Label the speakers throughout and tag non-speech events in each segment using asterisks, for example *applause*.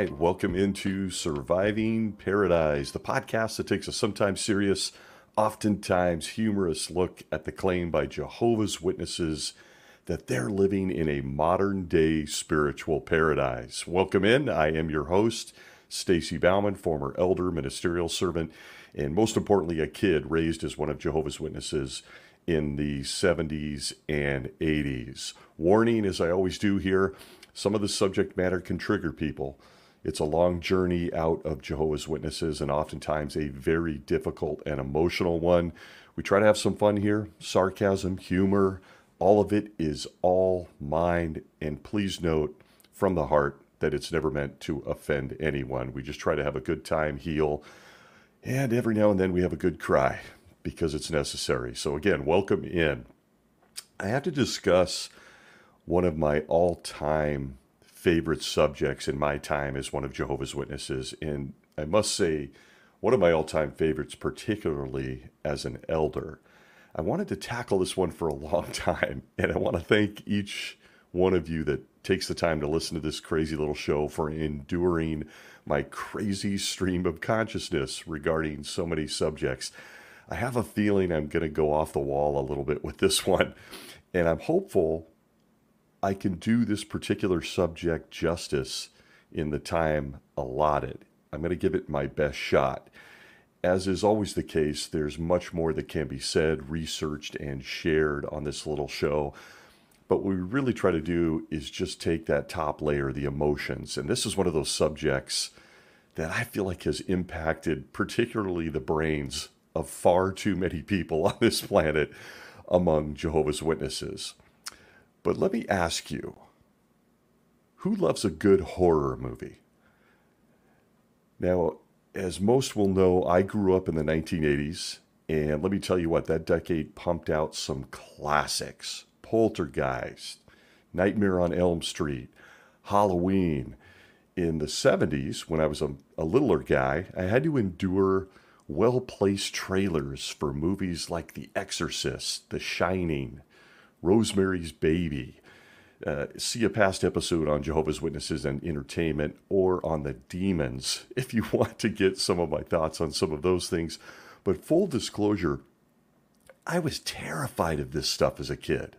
Speaker 1: Right, welcome into Surviving Paradise, the podcast that takes a sometimes serious, oftentimes humorous look at the claim by Jehovah's Witnesses that they're living in a modern day spiritual paradise. Welcome in. I am your host, Stacy Bauman, former elder, ministerial servant, and most importantly, a kid raised as one of Jehovah's Witnesses in the 70s and 80s. Warning, as I always do here, some of the subject matter can trigger people. It's a long journey out of Jehovah's Witnesses and oftentimes a very difficult and emotional one. We try to have some fun here sarcasm, humor, all of it is all mind. And please note from the heart that it's never meant to offend anyone. We just try to have a good time, heal, and every now and then we have a good cry because it's necessary. So, again, welcome in. I have to discuss one of my all time favorite subjects in my time as one of Jehovah's Witnesses. And I must say, one of my all time favorites, particularly as an elder. I wanted to tackle this one for a long *laughs* time, and I want to thank each one of you that takes the time to listen to this crazy little show for enduring my crazy stream of consciousness regarding so many subjects. I have a feeling I'm going to go off the wall a little bit with this *laughs* one, and I'm hopeful I can do this particular subject justice in the time allotted. I'm going to give it my best shot. As is always the case, there's much more that can be said, researched, and shared on this little show. But what we really try to do is just take that top layer, the emotions. And this is one of those subjects that I feel like has impacted particularly the brains of far too many people *laughs* on this planet among Jehovah's Witnesses. But let me ask you who loves a good horror movie? Now, as most will know, I grew up in the 1980s, and let me tell you what, that decade pumped out some classics Poltergeist, Nightmare on Elm Street, Halloween. In the 70s, when I was a, a littler guy, I had to endure well placed trailers for movies like The Exorcist, The Shining, Rosemary's Baby. Uh, see a past episode on Jehovah's Witnesses and entertainment or on the demons *laughs* if you want to get some of my thoughts on some of those things. But full disclosure, I was terrified of this stuff as a kid.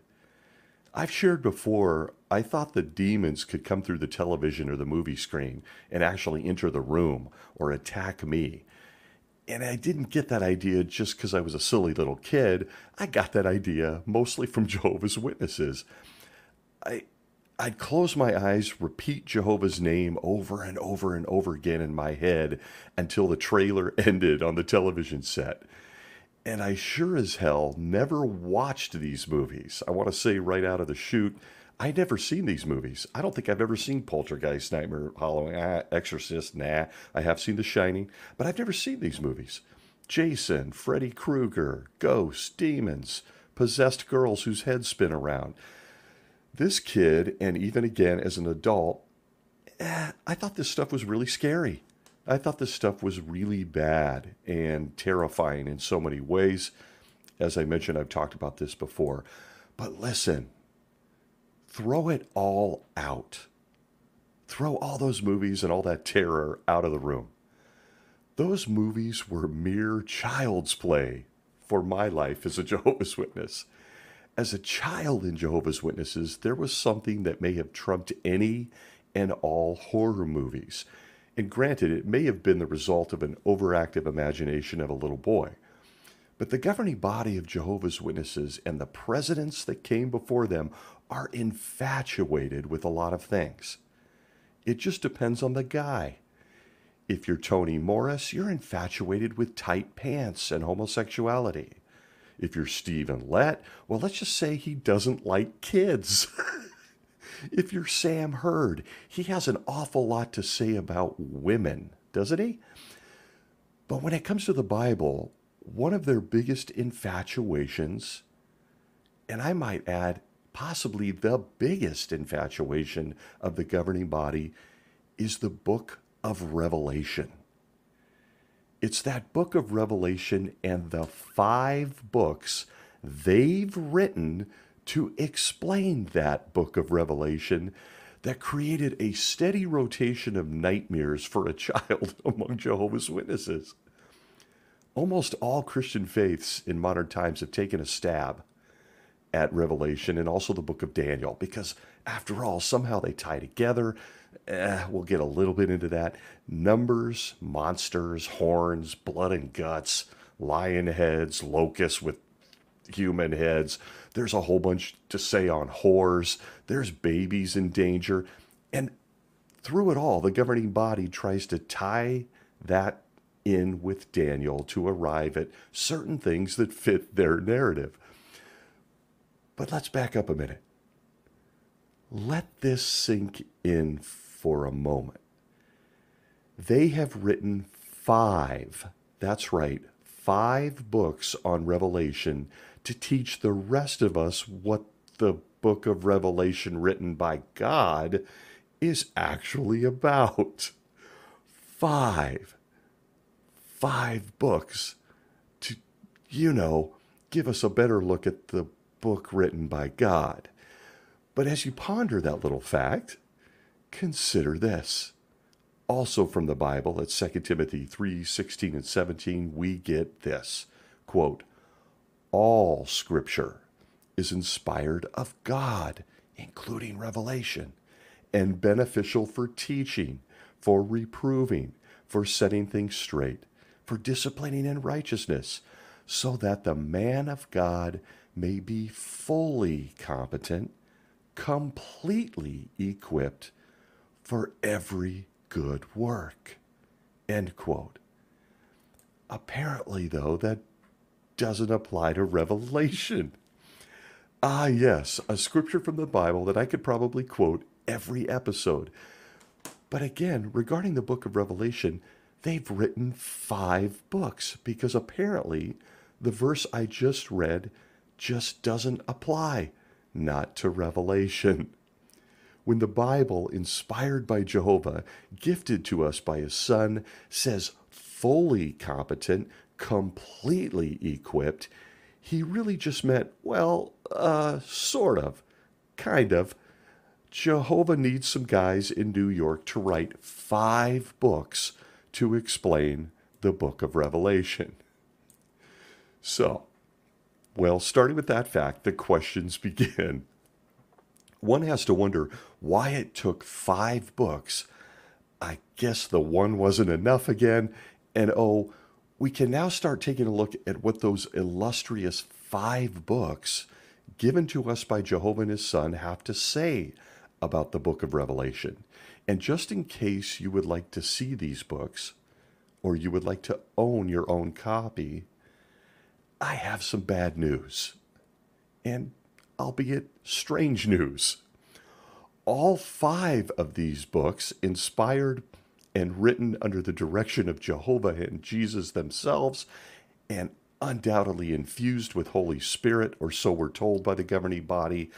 Speaker 1: I've shared before, I thought the demons could come through the television or the movie screen and actually enter the room or attack me. And I didn't get that idea just because I was a silly little kid. I got that idea mostly from *laughs* Jehovah's Witnesses. I, I'd close my eyes, repeat Jehovah's name over and over and over again in my head until the trailer *laughs* ended on the television set. And I sure as hell never watched these movies. I want to say right out of the chute, I'd never seen these movies. I don't think I've ever seen Poltergeist, Nightmare, Halloween, ah, Exorcist. Nah, I have seen The Shining, but I've never seen these movies. Jason, Freddy Krueger, ghosts, demons, possessed girls whose heads spin around. This kid, and even again as an adult, eh, I thought this stuff was really scary. I thought this stuff was really bad and terrifying in so many ways. As I mentioned, I've talked about this before. But listen, throw it all out. Throw all those movies and all that terror out of the room. Those movies were mere child's play for my life as a *laughs* Jehovah's Witness. As a child in Jehovah's Witnesses, there was something that may have trumped any and all horror movies. And granted, it may have been the result of an overactive imagination of a little boy. But the governing body of Jehovah's Witnesses and the presidents that came before them are infatuated with a lot of things. It just depends on the guy. If you're Tony Morris, you're infatuated with tight pants and homosexuality. If you're Stephen Lett, well, let's just say he doesn't like kids. *laughs* if you're Sam Herd, he has an awful lot to say about women, doesn't he? But when it comes to the Bible, one of their biggest infatuations, and I might add, possibly the biggest infatuation of the governing body is the book of Revelation. It's that book of Revelation and the five books they've written to explain that book of Revelation that created a steady rotation of nightmares for a *laughs* child among Jehovah's Witnesses. Almost all Christian faiths in modern times have taken a stab at Revelation and also the book of Daniel because, after all, somehow they tie together. Eh, we'll get a little bit into that. Numbers, monsters, horns, blood and guts, lion heads, locusts with human heads. There's a whole bunch to say on whores. There's babies in danger. And through it all, the governing body tries to tie that in with Daniel to arrive at certain things that fit their narrative. But let's back up a minute. Let this sink in for a moment. They have written five, that's right, five books on Revelation to teach the rest of us what the book of Revelation written by God is actually about. Five. Five books to, you know, give us a better look at the book written by God. But as you ponder that little fact, consider this. Also from the Bible at 2 Timothy 3 16 and 17, we get this quote, All scripture is inspired of God, including Revelation, and beneficial for teaching, for reproving, for setting things straight, for disciplining in righteousness, so that the man of God may be fully competent, completely equipped for every good work. End quote. Apparently, though, that doesn't apply to Revelation. Ah, yes, a scripture from the Bible that I could probably quote every episode. But again, regarding the book of Revelation, they've written five books because apparently the verse I just read just doesn't apply, not to Revelation when the Bible, inspired by Jehovah, gifted to us by his Son, says fully competent, completely equipped, he really just meant, well, uh, sort of, kind of. Jehovah needs some guys in New York to write five books to explain the book of Revelation. So, well, starting with that fact, the questions *laughs* begin one has to wonder why it took five books. I guess the one wasn't enough again. And oh, we can now start taking a look at what those illustrious five books given to us by Jehovah and his Son have to say about the book of Revelation. And just in case you would like to see these books, or you would like to own your own copy, I have some bad news. And albeit strange news. All five of these books, inspired and written under the direction of Jehovah and Jesus themselves, and undoubtedly infused with Holy Spirit, or so we're told by the governing body,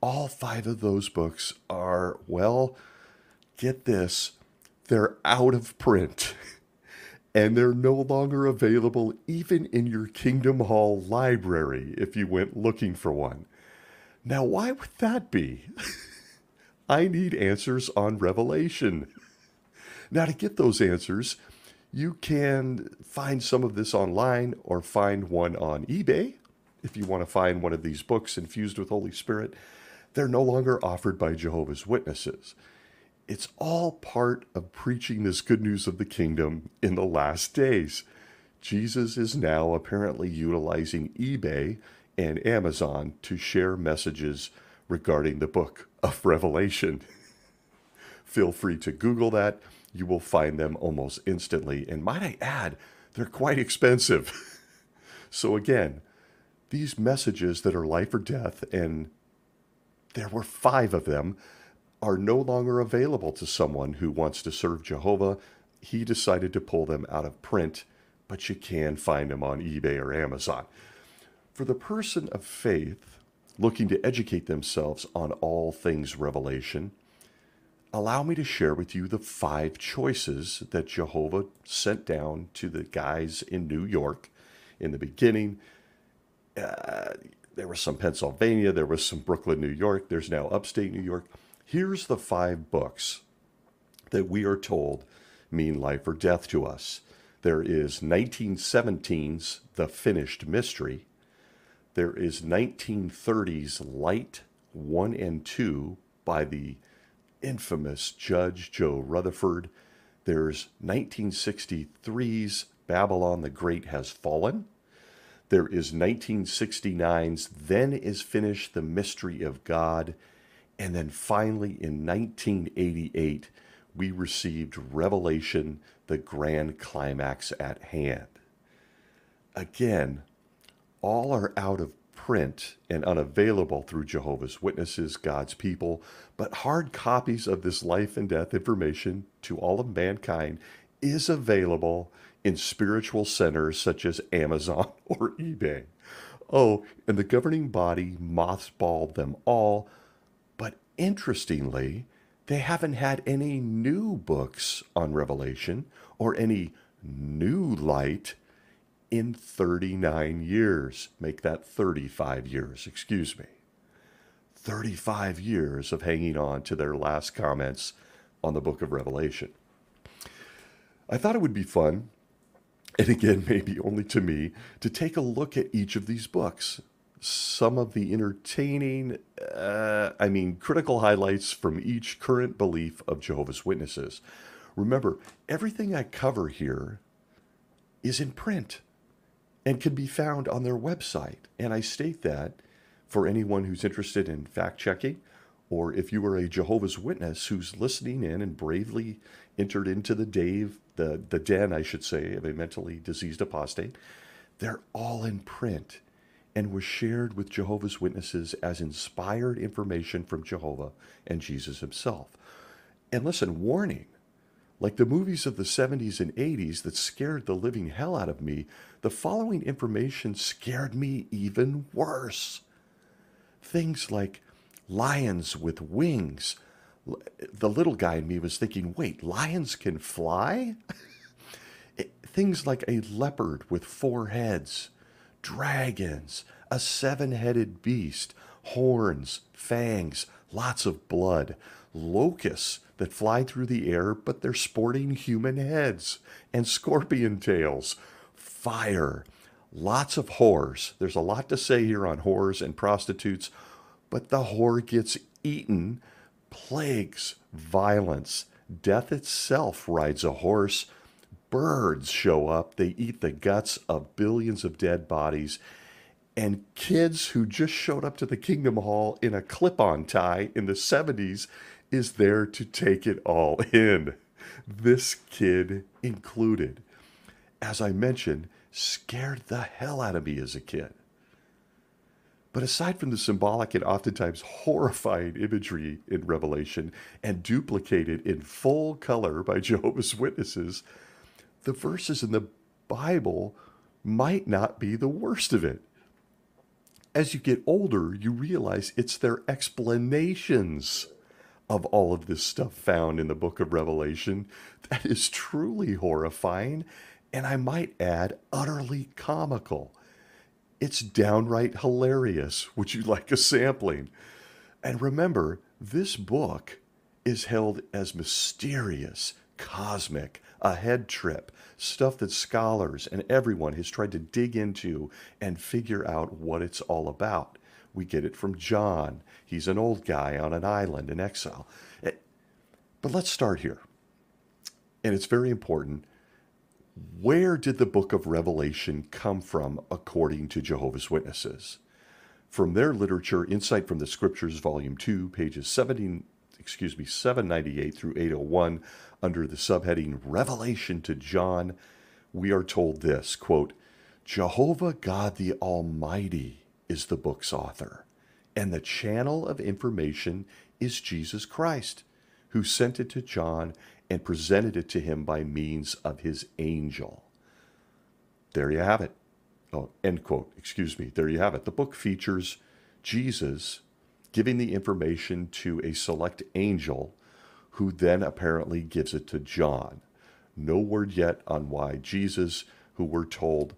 Speaker 1: all five of those books are, well, get this, they're out of print. *laughs* and they're no longer available even in your Kingdom Hall library if you went looking for one. Now, why would that be? *laughs* I need answers on Revelation. Now, to get those answers, you can find some of this online or find one on eBay. If you want to find one of these books infused with Holy Spirit, they're no longer offered by Jehovah's Witnesses. It's all part of preaching this good news of the kingdom in the last days. Jesus is now apparently utilizing eBay and Amazon to share messages regarding the book of Revelation. *laughs* Feel free to Google that. You will find them almost instantly. And might I add, they're quite expensive. *laughs* so, again, these messages that are life or death, and there were five of them, are no longer available to someone who wants to serve Jehovah. He decided to pull them out of print, but you can find them on eBay or Amazon. For the person of faith looking to educate themselves on all things Revelation, allow me to share with you the five choices that Jehovah sent down to the guys in New York in the beginning. Uh, there was some Pennsylvania, there was some Brooklyn, New York, there's now upstate New York. Here's the five books that we are told mean life or death to us. There is 1917's The Finished Mystery. There is 1930's Light 1 and 2 by the infamous Judge Joe Rutherford. There's 1963's Babylon the Great Has Fallen. There is 1969's Then is Finished the Mystery of God. And then finally in 1988, we received Revelation, the grand climax at hand. Again, all are out of print and unavailable through Jehovah's Witnesses, God's people, but hard copies of this life and death information to all of mankind is available in spiritual centers such as Amazon *laughs* or eBay. Oh, and the governing body mothballed them all, interestingly, they haven't had any new books on Revelation or any new light in 39 years. Make that 35 years, excuse me. 35 years of hanging on to their last comments on the book of Revelation. I thought it would be fun, and again, *laughs* maybe only to me, to take a look at each of these books some of the entertaining, uh, I mean, critical highlights from each current belief of Jehovah's Witnesses. Remember, everything I cover here is in print and can be found on their website. And I state that for anyone who's interested in fact checking, or if you are a Jehovah's Witness who's listening in and bravely entered into the Dave, the, the den, I should say, of a mentally diseased apostate, they're all in print and was shared with Jehovah's Witnesses as inspired information from Jehovah and Jesus himself. And listen, warning like the movies of the 70s and 80s that scared the living hell out of me, the following information scared me even worse. Things like lions with wings. The little guy in me was thinking, wait, lions can fly? *laughs* Things like a leopard with four heads dragons, a seven headed beast, horns, fangs, lots of blood, locusts that fly through the air, but they're sporting human heads, and scorpion tails, fire, lots of whores. There's a lot to say here on whores and prostitutes, but the whore gets eaten, plagues, violence. Death itself rides a horse birds show up. They eat the guts of billions of dead bodies. And kids who just showed up to the Kingdom Hall in a clip on tie in the 70s is there to take it all *laughs* in. This kid included. As I mentioned, scared the hell out of me as a kid. But aside from the symbolic and oftentimes horrifying imagery in Revelation and duplicated in full color by *laughs* Jehovah's Witnesses, the verses in the Bible might not be the worst of it. As you get older, you realize it's their explanations of all of this stuff found in the book of Revelation that is truly horrifying, and I might add, utterly comical. It's downright hilarious. Would you like a sampling? And remember, this book is held as mysterious, cosmic, a head trip, stuff that scholars and everyone has tried to dig into and figure out what it's all about. We get it from John. He's an old guy on an island in exile. Eh, but let's start here. And it's very important. Where did the book of Revelation come from according to Jehovah's Witnesses? From their literature, Insight from the Scriptures, Volume 2, pages 17, excuse me, 798 through 801, under the subheading Revelation to John, we are told this quote, Jehovah God the Almighty is the book's author, and the channel of information is Jesus Christ, who sent it to John and presented it to him by means of his angel. There you have it. Oh, end quote. Excuse me. There you have it. The book features Jesus giving the information to a select angel who then apparently gives it to John. No word yet on why Jesus, who we're told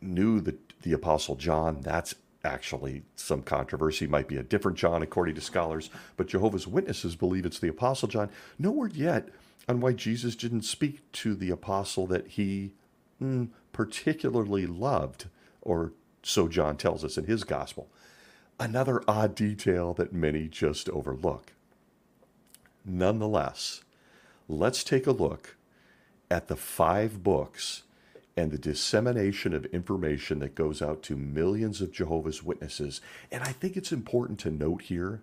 Speaker 1: knew the, the Apostle John, that's actually some controversy. Might be a different John, according to scholars, but Jehovah's Witnesses believe it's the Apostle John. No word yet on why Jesus didn't speak to the apostle that he mm, particularly loved, or so John tells us in his gospel. Another odd detail that many just overlook. Nonetheless, let's take a look at the five books and the dissemination of information that goes out to millions of Jehovah's Witnesses. And I think it's important to note here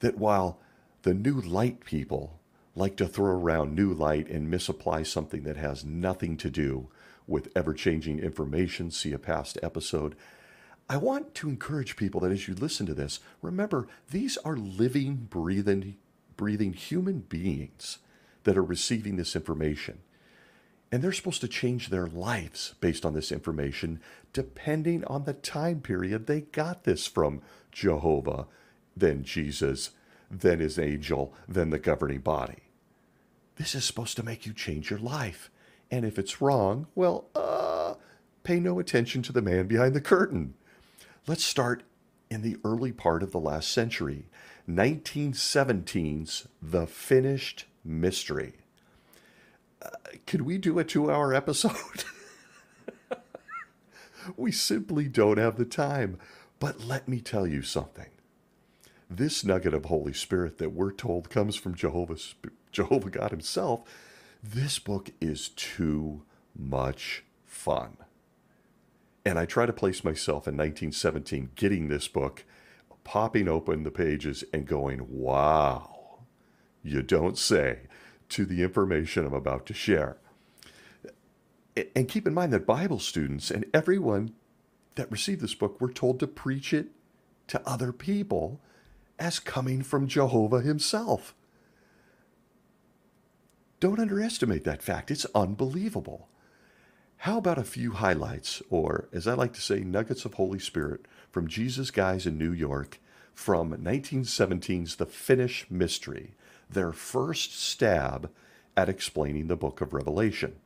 Speaker 1: that while the new light people like to throw around new light and misapply something that has nothing to do with ever changing information, see a past episode. I want to encourage people that as you listen to this, remember these are living, breathing, breathing human beings that are receiving this information. And they're supposed to change their lives based on this information, depending on the time period they got this from Jehovah, then Jesus, then his angel, then the governing body. This is supposed to make you change your life. And if it's wrong, well, uh, pay no attention to the man behind the curtain. Let's start in the early part of the last century, 1917's The Finished Mystery. Uh, could we do a two hour episode? *laughs* we simply don't have the time. But let me tell you something. This nugget of Holy Spirit that we're told comes from Jehovah's, Jehovah God Himself. This book is too much fun. And I try to place myself in 1917 getting this book, popping open the pages and going, wow, you don't say, to the information I'm about to share. And keep in mind that Bible students and everyone that received this book were told to preach it to other people as coming from Jehovah himself. Don't underestimate that fact. It's unbelievable. How about a few highlights, or as I like to say, nuggets of Holy Spirit from Jesus Guys in New York from 1917's The Finished Mystery, their first stab at explaining the book of Revelation.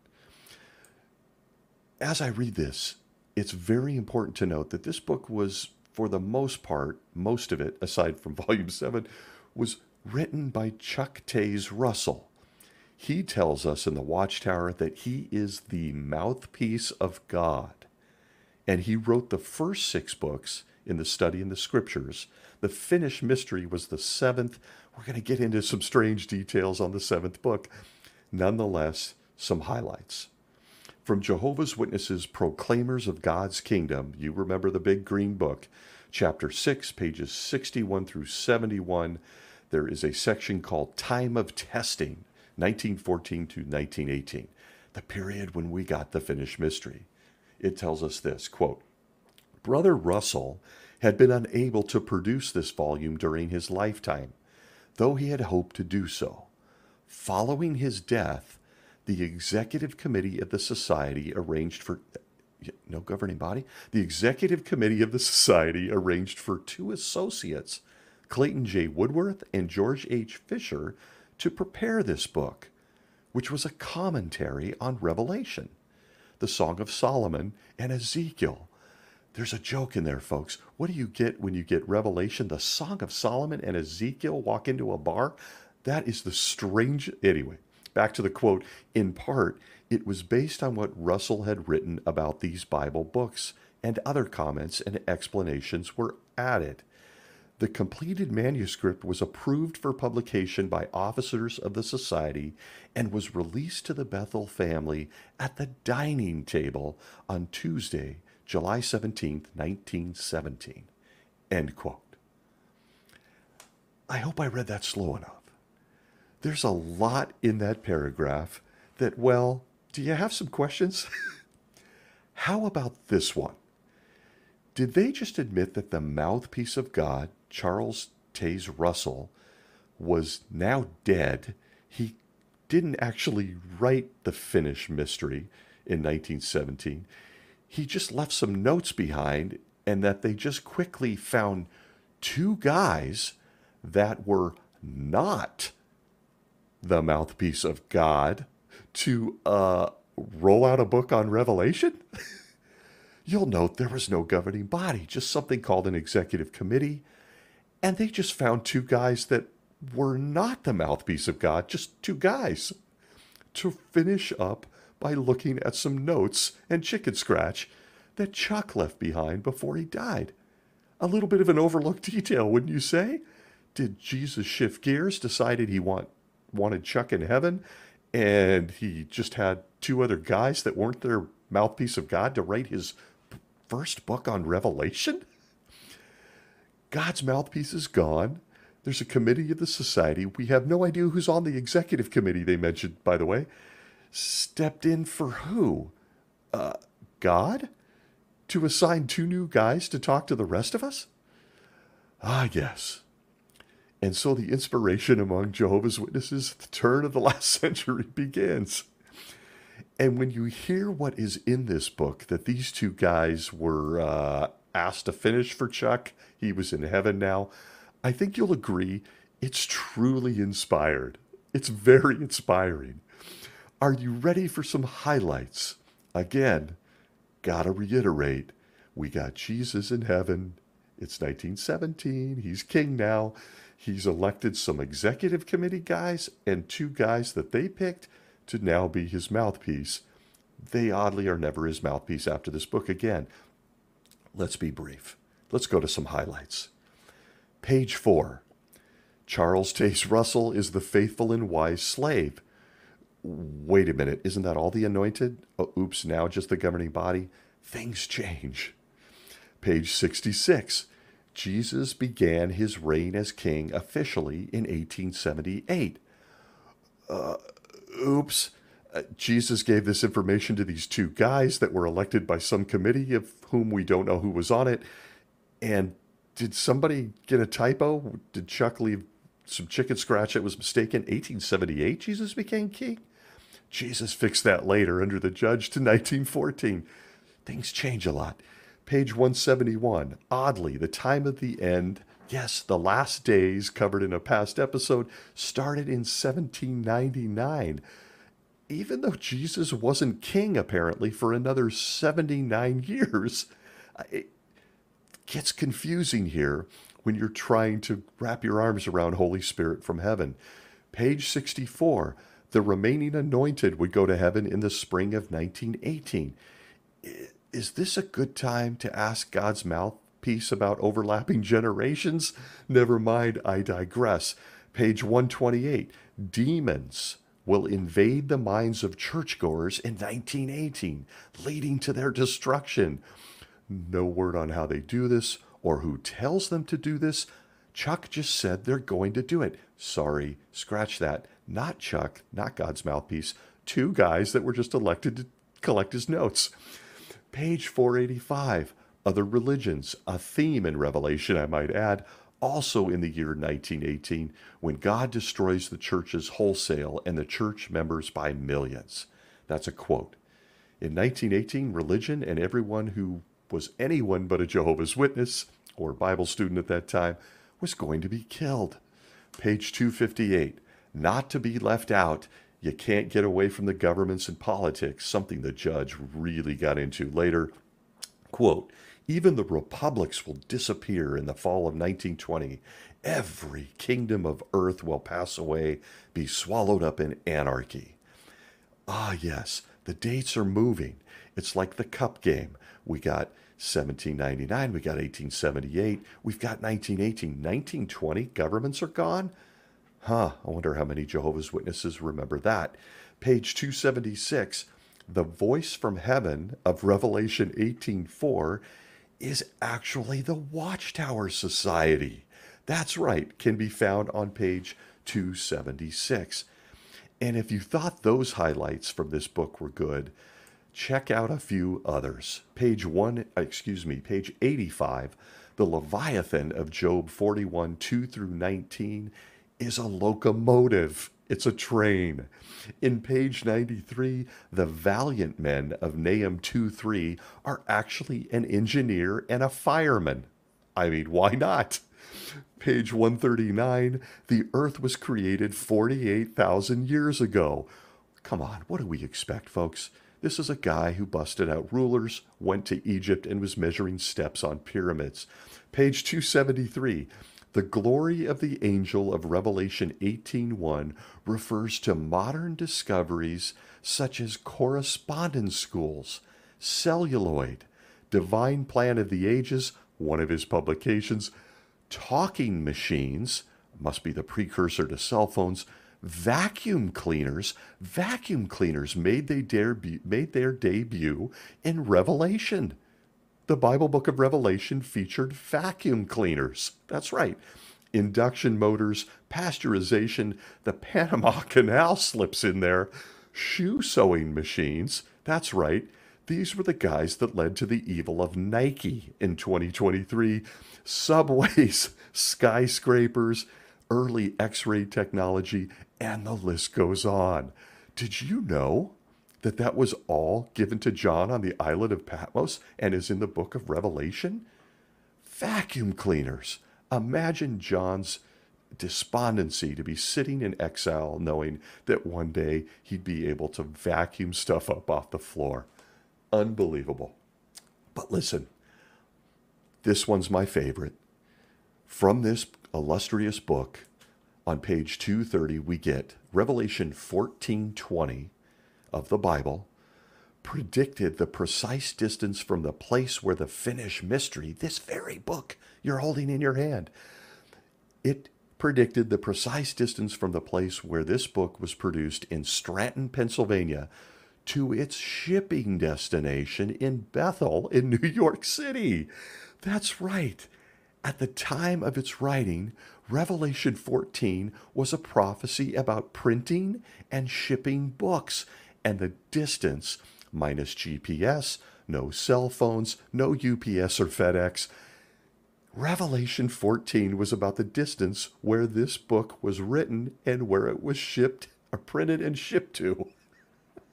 Speaker 1: As I read this, it's very important to note that this book was, for the most part, most of it, aside from *laughs* Volume 7, was written by Chuck Taze Russell. He tells us in the Watchtower that he is the mouthpiece of God. And he wrote the first six books in the study in the scriptures. The finished mystery was the seventh. We're going to get into some strange details on the seventh book. Nonetheless, some highlights. From Jehovah's Witnesses, Proclaimers of God's Kingdom, you remember the big green book, chapter 6, pages 61 through 71, there is a section called Time of Testing 1914 to 1918, the period when we got the finished mystery. It tells us this quote, Brother Russell had been unable to produce this volume during his lifetime, though he had hoped to do so. Following his death, the executive committee of the society arranged for no governing body. The executive committee of the society arranged for two associates, Clayton J. Woodworth and George H. Fisher, to prepare this book, which was a commentary on Revelation, the Song of Solomon, and Ezekiel. There's a joke in there, folks. What do you get when you get Revelation? The Song of Solomon and Ezekiel walk into a bar? That is the strange. Anyway, back to the quote. In part, it was based on what Russell had written about these Bible books, and other comments and explanations were added. The completed manuscript was approved for publication by officers of the society and was released to the Bethel family at the dining table on Tuesday, July 17, 1917. End quote. I hope I read that slow enough. There's a lot in that paragraph that, well, do you have some questions? *laughs* How about this one? Did they just admit that the mouthpiece of God Charles Taze Russell was now dead. He didn't actually write the finished mystery in 1917. He just left some notes behind, and that they just quickly found two guys that were not the mouthpiece of God to uh, roll out a book on Revelation. *laughs* You'll note there was no governing body, just something called an executive committee. And they just found two guys that were not the mouthpiece of God, just two guys. To finish up by looking at some notes and chicken scratch that Chuck left behind before he died. A little bit of an overlooked *laughs* detail, wouldn't you say? Did Jesus shift gears, decided he want, wanted Chuck in heaven, and he just had two other guys that weren't their mouthpiece of God to write his first book on Revelation? God's mouthpiece is gone. There's a committee of the society. We have no idea who's on the executive committee, they mentioned, by the way. Stepped in for who? Uh, God? To assign two new guys to talk to the rest of us? Ah, yes. And so the inspiration among Jehovah's Witnesses at the turn of the *laughs* last century begins. And when you hear what is in this book, that these two guys were uh, asked to finish for Chuck, he was in heaven now, I think you'll agree it's truly inspired. It's very inspiring. Are you ready for some highlights? Again, gotta reiterate, we got Jesus in heaven. It's 1917. He's king now. He's elected some executive committee guys and two guys that they picked to now be his mouthpiece. They oddly are never his mouthpiece after this book again. Let's be brief. Let's go to some highlights. Page 4. Charles Taze Russell is the faithful and wise slave. Wait a minute, isn't that all the anointed? Oh, oops, now just the governing body? Things change. Page 66. Jesus began his reign as king officially in 1878. Uh, oops. Uh, Jesus gave this information to these two guys that were elected by some committee of whom we don't know who was on it. And did somebody get a typo? Did Chuck leave some chicken scratch that was mistaken? 1878, Jesus became king? Jesus fixed that later under the judge to 1914. Things change a lot. Page 171. Oddly, the time of the end, yes, the last days covered in a past episode, started in 1799 even though Jesus wasn't king apparently for another 79 *laughs* years, uh, it gets confusing here when you're trying to wrap your arms around Holy Spirit from heaven. Page 64 the remaining anointed would go to heaven in the spring of 1918. Is this a good time to ask God's mouthpiece about overlapping *laughs* generations? Never mind, I digress. Page 128 Demons will invade the minds of churchgoers in 1918, leading to their destruction. No word on how they do this or who tells them to do this. Chuck just said they're going to do it. Sorry, scratch that. Not Chuck, not God's mouthpiece. Two guys that were just elected to collect his notes. Page 485. Other religions, a theme in Revelation, I might add, also in the year 1918 when God destroys the churches wholesale and the church members by millions. That's a quote. In 1918, religion and everyone who was anyone but a Jehovah's Witness or Bible student at that time was going to be killed. Page 258. Not to be left out, you can't get away from the governments and politics, something the judge really got into later. Quote, even the republics will disappear in the fall of 1920. Every kingdom of earth will pass away, be swallowed up in anarchy. Ah, yes, the dates are moving. It's like the cup game. We got 1799, we got 1878, we've got 1918, 1920, governments are gone. Huh, I wonder how many Jehovah's Witnesses remember that. Page 276, the voice from heaven of Revelation 18:4 is actually the Watchtower Society. That's right, can be found on page 276. And if you thought those highlights from this book were good, check out a few others. Page 1, excuse me, page 85, the Leviathan of Job 41 2 through 19 is a locomotive. It's a train. In page 93, the valiant men of Nahum 2 3 are actually an engineer and a fireman. I mean, why not? Page 139, the earth was created 48,000 years ago. Come on, what do we expect, folks? This is a guy who busted out rulers, went to Egypt, and was measuring steps on pyramids. Page 273. The glory of the angel of Revelation 18:1 refers to modern discoveries such as correspondence schools, celluloid, divine plan of the ages, one of his publications, talking machines, must be the precursor to cell phones, vacuum cleaners. Vacuum cleaners made, made their debut in Revelation. The Bible book of Revelation featured vacuum cleaners. That's right. Induction motors, pasteurization, the Panama *laughs* Canal slips in there, shoe sewing machines. That's right. These were the guys that led to the evil of Nike in 2023. Subways, *laughs* skyscrapers, early x ray technology, and the list goes on. Did you know that that was all given to John on the island of Patmos and is in the book of Revelation? Vacuum cleaners. Imagine John's despondency to be sitting in exile knowing that one day he'd be able to vacuum stuff up off the floor. Unbelievable. But listen, this one's my favorite. From this illustrious book, on page 230, we get Revelation 14:20 of the Bible predicted the precise distance from the place where the finished mystery, this very book you're holding in your hand, it predicted the precise distance from the place where this book was produced in Scranton, Pennsylvania, to its shipping destination in Bethel in *laughs* New York City. That's right. At the time of its writing, Revelation 14 was a prophecy about printing and shipping books, and the distance, minus GPS, no cell phones, no UPS or FedEx. Revelation 14 was about the distance where this book was written and where it was shipped, or printed and shipped to.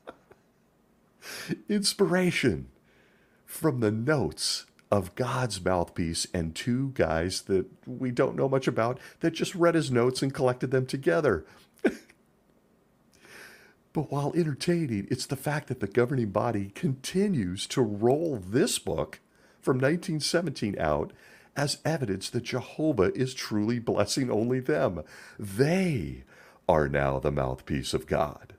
Speaker 1: *laughs* Inspiration from the notes of God's mouthpiece and two guys that we don't know much about that just read his notes and collected them together. *laughs* but while entertaining, it's the fact that the governing body continues to roll this book from 1917 out as evidence that Jehovah is truly blessing only them. They are now the mouthpiece of God.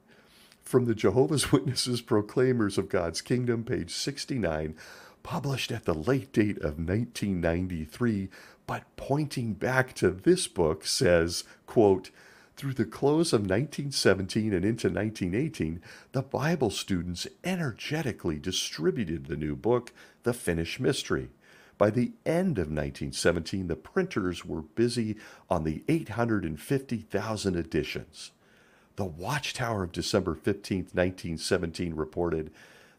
Speaker 1: From the Jehovah's *laughs* Witnesses Proclaimers of God's Kingdom, page 69, published at the late date of 1993, but pointing back to this book, says, quote, through the close of 1917 and into 1918, the Bible students energetically distributed the new book, The Finished Mystery. By the end of 1917, the printers were busy on the 850,000 editions. The Watchtower of December 15, 1917 reported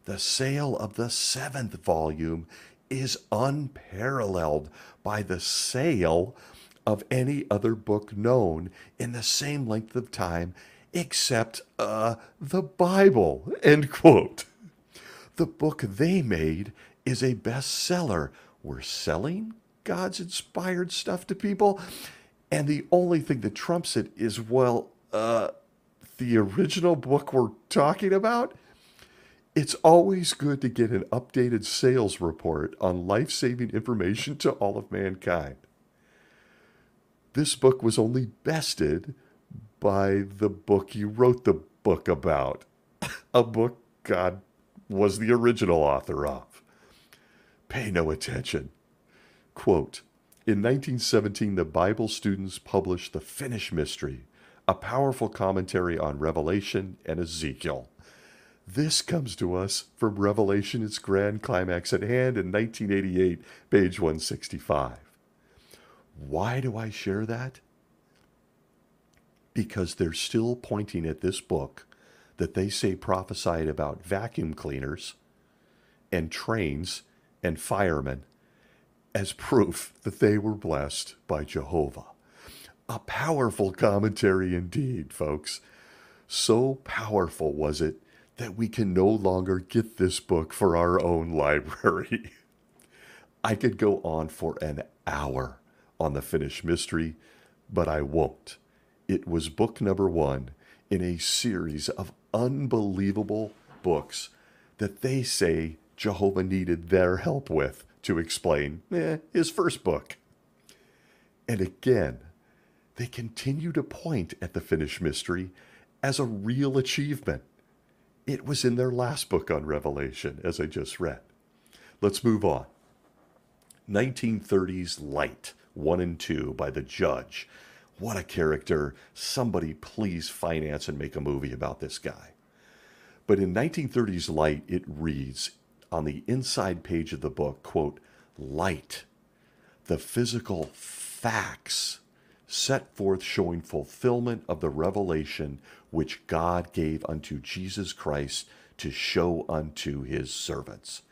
Speaker 1: the sale of the seventh volume is unparalleled by the sale of any other book known in the same length of time except uh, the Bible. End quote. The book they made is a bestseller. We're selling God's inspired stuff to people. And the only thing that trumps it is, well, uh, the original book we're talking about it's always good to get an updated sales report on life saving information to all of mankind. This book was only bested by the book you wrote the book about, *laughs* a book God was the original author of. Pay no attention. Quote In 1917, the Bible students published The Finished Mystery, a powerful commentary on Revelation and Ezekiel. This comes to us from Revelation, its grand climax at hand in 1988, page 165. Why do I share that? Because they're still pointing at this book that they say prophesied about vacuum cleaners and trains and firemen as proof that they were blessed by Jehovah. A powerful commentary indeed, folks. So powerful was it that we can no longer get this book for our own *laughs* library. I could go on for an hour on the finished mystery, but I won't. It was book number one in a series of unbelievable books that they say Jehovah needed their help with to explain eh, his first book. And again, they continue to point at the finished mystery as a real achievement. It was in their last book on Revelation, as I just read. Let's move on. 1930s Light, 1 and 2 by The Judge. What a character. Somebody please finance and make a movie about this guy. But in 1930s Light, it reads on the inside page of the book, quote, light, the physical facts set forth showing fulfillment of the revelation which God gave unto Jesus Christ to show unto his servants.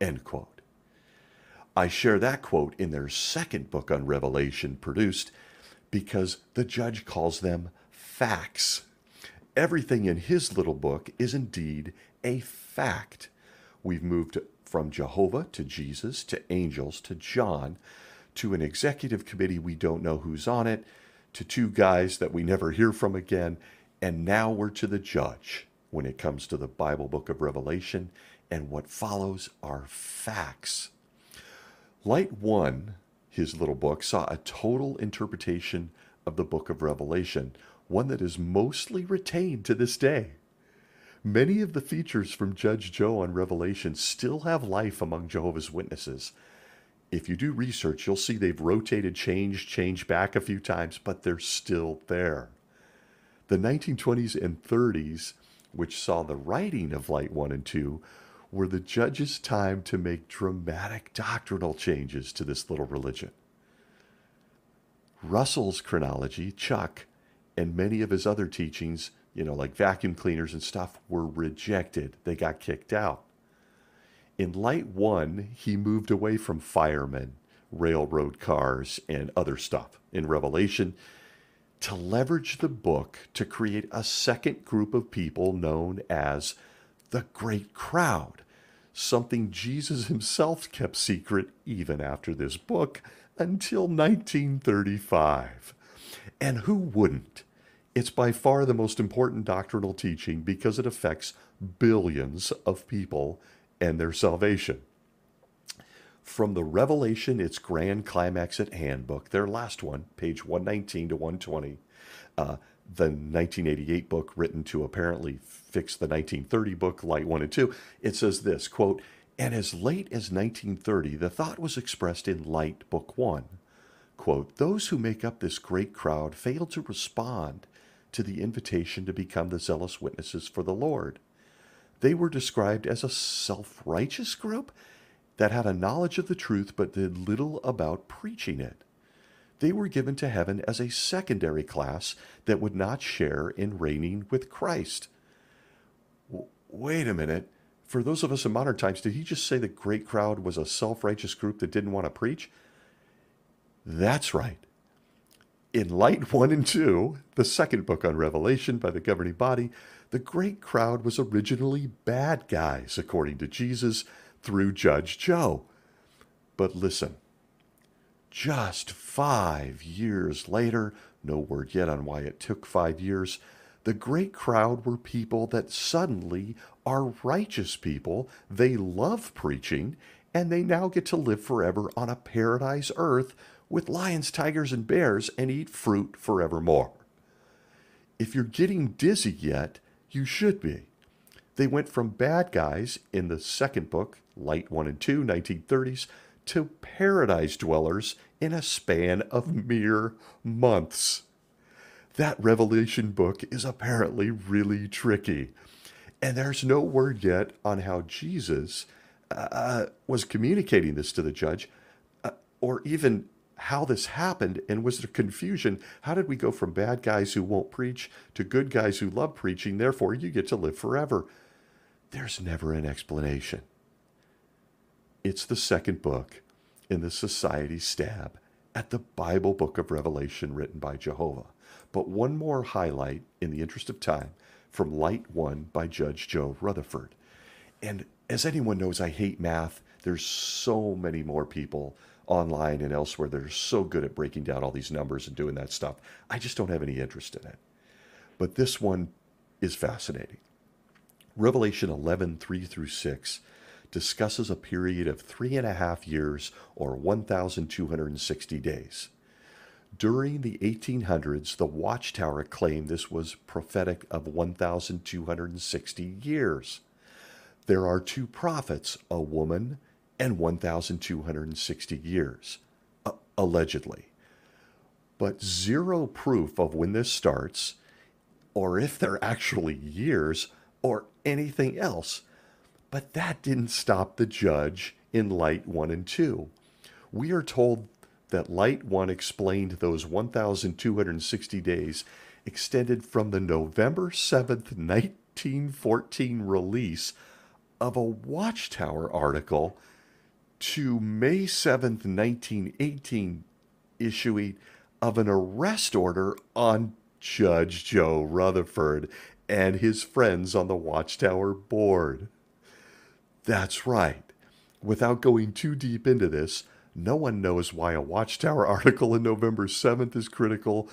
Speaker 1: End quote. I share that quote in their second book on Revelation produced because the judge calls them facts. Everything in his little book is indeed a fact. We've moved from Jehovah to Jesus to angels to John to an executive committee we don't know who's on it to two guys that we never hear from again. And now we're to the judge when it comes to the Bible book of Revelation. And what follows are facts. Light 1, his little book, saw a total interpretation of the book of Revelation, one that is mostly retained to this day. Many of the features from Judge Joe on Revelation still have life among Jehovah's Witnesses. If you do research, you'll see they've rotated, changed, changed back a few times, but they're still there. The 1920s and 30s, which saw the writing of Light 1 and 2, were the judge's time to make dramatic doctrinal changes to this little religion. Russell's chronology, Chuck, and many of his other teachings you know, like vacuum cleaners and stuff, were rejected. They got kicked out. In Light 1, he moved away from firemen, railroad cars, and other stuff in Revelation to leverage the book to create a second group of people known as the Great Crowd, something Jesus himself kept secret even after this book until 1935. And who wouldn't? It's by far the most important doctrinal teaching because it affects billions of people and their salvation. From the Revelation, its grand climax at Hand book, their last one, page 119 to 120, uh, the 1988 book written to apparently fix the 1930 book, Light 1 and 2, it says this, quote, and as late as 1930, the thought was expressed in Light Book 1. Quote, those who make up this great crowd fail to respond to the invitation to become the zealous witnesses for the Lord. They were described as a self righteous group that had a knowledge of the truth but did little about preaching it. They were given to heaven as a secondary class that would not share in reigning with Christ. Wait a minute. For those of us in modern times, did he just say the great crowd was a self righteous group that didn't want to preach? That's right. In Light 1 and 2, the second book on Revelation by the governing body, the great crowd was originally bad guys, according to Jesus, through Judge Joe. But listen, just five years later, no word yet on why it took five years, the great crowd were people that suddenly are righteous people. They love preaching, and they now get to live forever on a paradise earth with lions, tigers, and bears and eat fruit forevermore. If you're getting dizzy yet, you should be. They went from bad guys in the second book, Light 1 and 2, 1930s, to paradise dwellers in a span of mere months. That Revelation book is apparently really tricky. And there's no word yet on how Jesus uh, was communicating this to the judge, uh, or even how this happened and was there confusion? How did we go from bad guys who won't preach to good guys who love preaching? Therefore, you get to live forever. There's never an explanation. It's the second book in the Society Stab at the Bible Book of Revelation written by Jehovah. But one more highlight in the interest of time from Light 1 by Judge Joe Rutherford. And as anyone knows, I hate math. There's so many more people online and elsewhere that are so good at breaking down all these numbers and doing that stuff. I just don't have any interest in it. But this one is fascinating. Revelation 11 3 through 6 discusses a period of three and a half years or 1,260 days. During the 1800s, the Watchtower claimed this was prophetic of 1,260 years. There are two prophets, a woman and 1,260 years, uh, allegedly. But zero proof of when this starts, or if they're actually years, or anything else. But that didn't stop the judge in Light 1 and 2. We are told that Light 1 explained those 1,260 days extended from the November 7th, 1914 release of a Watchtower article to May 7th, 1918 issuing of an arrest order on Judge Joe Rutherford and his friends on the Watchtower board. That's right. Without going too deep into this, no one knows why a Watchtower *laughs* article in November 7th is critical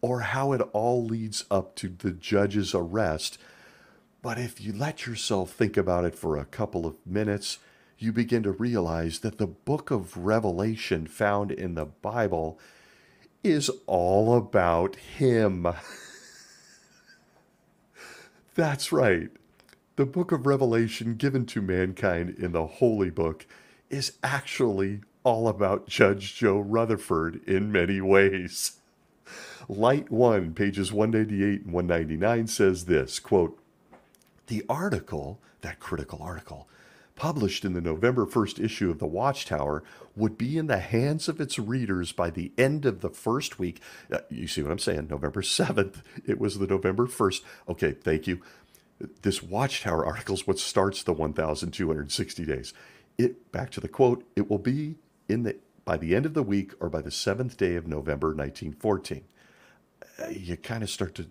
Speaker 1: or how it all leads up to the judge's arrest. But if you let yourself think about it for a couple of minutes, you begin to realize that the book of Revelation found in the Bible is all about him. *laughs* That's right. The book of Revelation given to mankind in the Holy Book is actually all about Judge Joe Rutherford in many ways. Light 1, pages 198 and 199 says this quote, The article, that critical article, published in the November 1st issue of the Watchtower, would be in the hands of its readers by the end of the first week. Uh, you see what I'm saying? November 7th. It was the November 1st. Okay, thank you. This Watchtower article is what starts the 1,260 days. It back to the quote. It will be in the by the end of the week or by the seventh day of November 1914. Uh, you kind of start to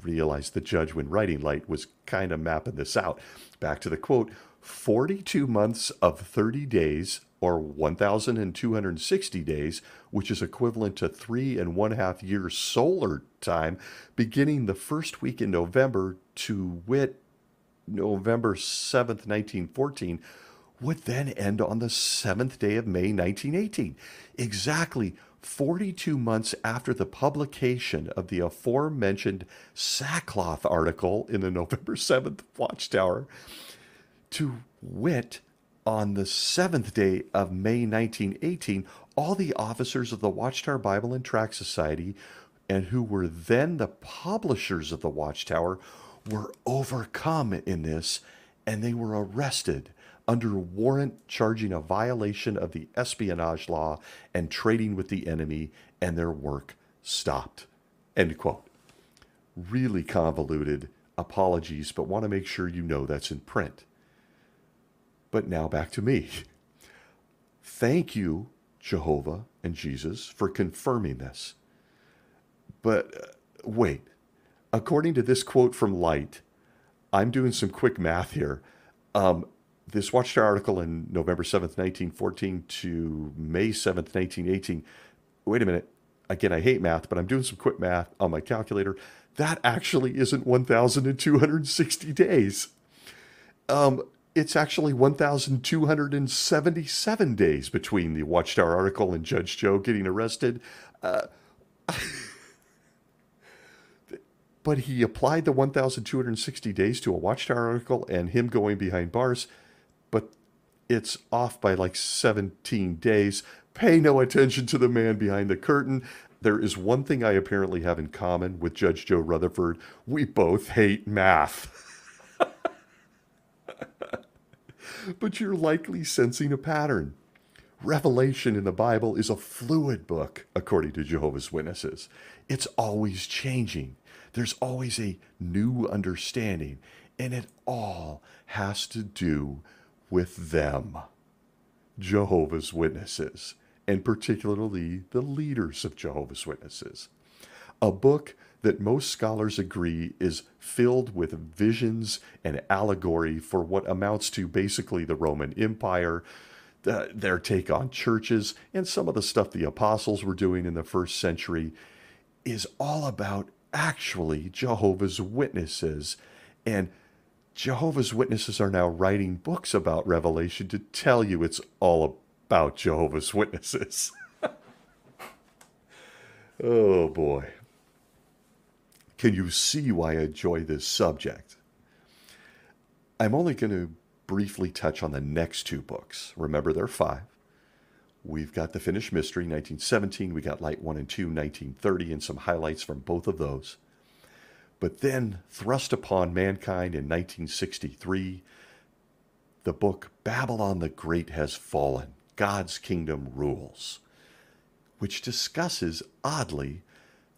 Speaker 1: realize the judge, when writing Light, was kind of mapping this out. Back to the quote 42 months of 30 days, or 1,260 days, which is equivalent to three and one half years solar time, beginning the first week in November to wit November 7th, 1914, would then end on the seventh day of May 1918. Exactly 42 months after the publication of the aforementioned sackcloth article in the November 7th Watchtower, to wit, on the seventh day of May 1918, all the officers of the Watchtower Bible and Tract Society, and who were then the publishers of the Watchtower, were overcome in this and they were arrested under warrant charging a violation of the espionage law and trading with the enemy, and their work stopped. End quote. Really convoluted. Apologies, but want to make sure you know that's in print. But now back to me. Thank you, Jehovah and Jesus, for confirming this. But uh, wait, according to this quote from Light, I'm doing some quick math here. Um, this Watchtower article in November 7th, 1914 to May 7th, 1918. Wait a minute. Again, I hate math, but I'm doing some quick math on my calculator. That actually isn't 1,260 days. Um, it's actually 1,277 days between the Watchtower article and Judge Joe getting arrested. Uh, *laughs* but he applied the 1,260 days to a Watchtower article and him going behind bars but it's off by like 17 days. Pay no attention to the man behind the curtain. There is one thing I apparently have in common with Judge Joe Rutherford. We both hate math. *laughs* but you're likely sensing a pattern. Revelation in the Bible is a fluid book, according to Jehovah's Witnesses. It's always changing. There's always a new understanding, and it all has to do with them, Jehovah's Witnesses, and particularly the leaders of Jehovah's Witnesses. A book that most scholars agree is filled with visions and allegory for what amounts to basically the Roman Empire, the, their take on churches, and some of the stuff the apostles were doing in the first century is all about actually Jehovah's Witnesses and Jehovah's Witnesses are now writing books about Revelation to tell you it's all about Jehovah's Witnesses. *laughs* oh boy. Can you see why I enjoy this subject? I'm only going to briefly touch on the next two books. Remember, there are five. We've got The Finished Mystery, 1917. We got Light 1 and 2, 1930, and some highlights from both of those. But then, thrust upon mankind in 1963, the book Babylon the Great Has Fallen God's Kingdom Rules, which discusses, oddly,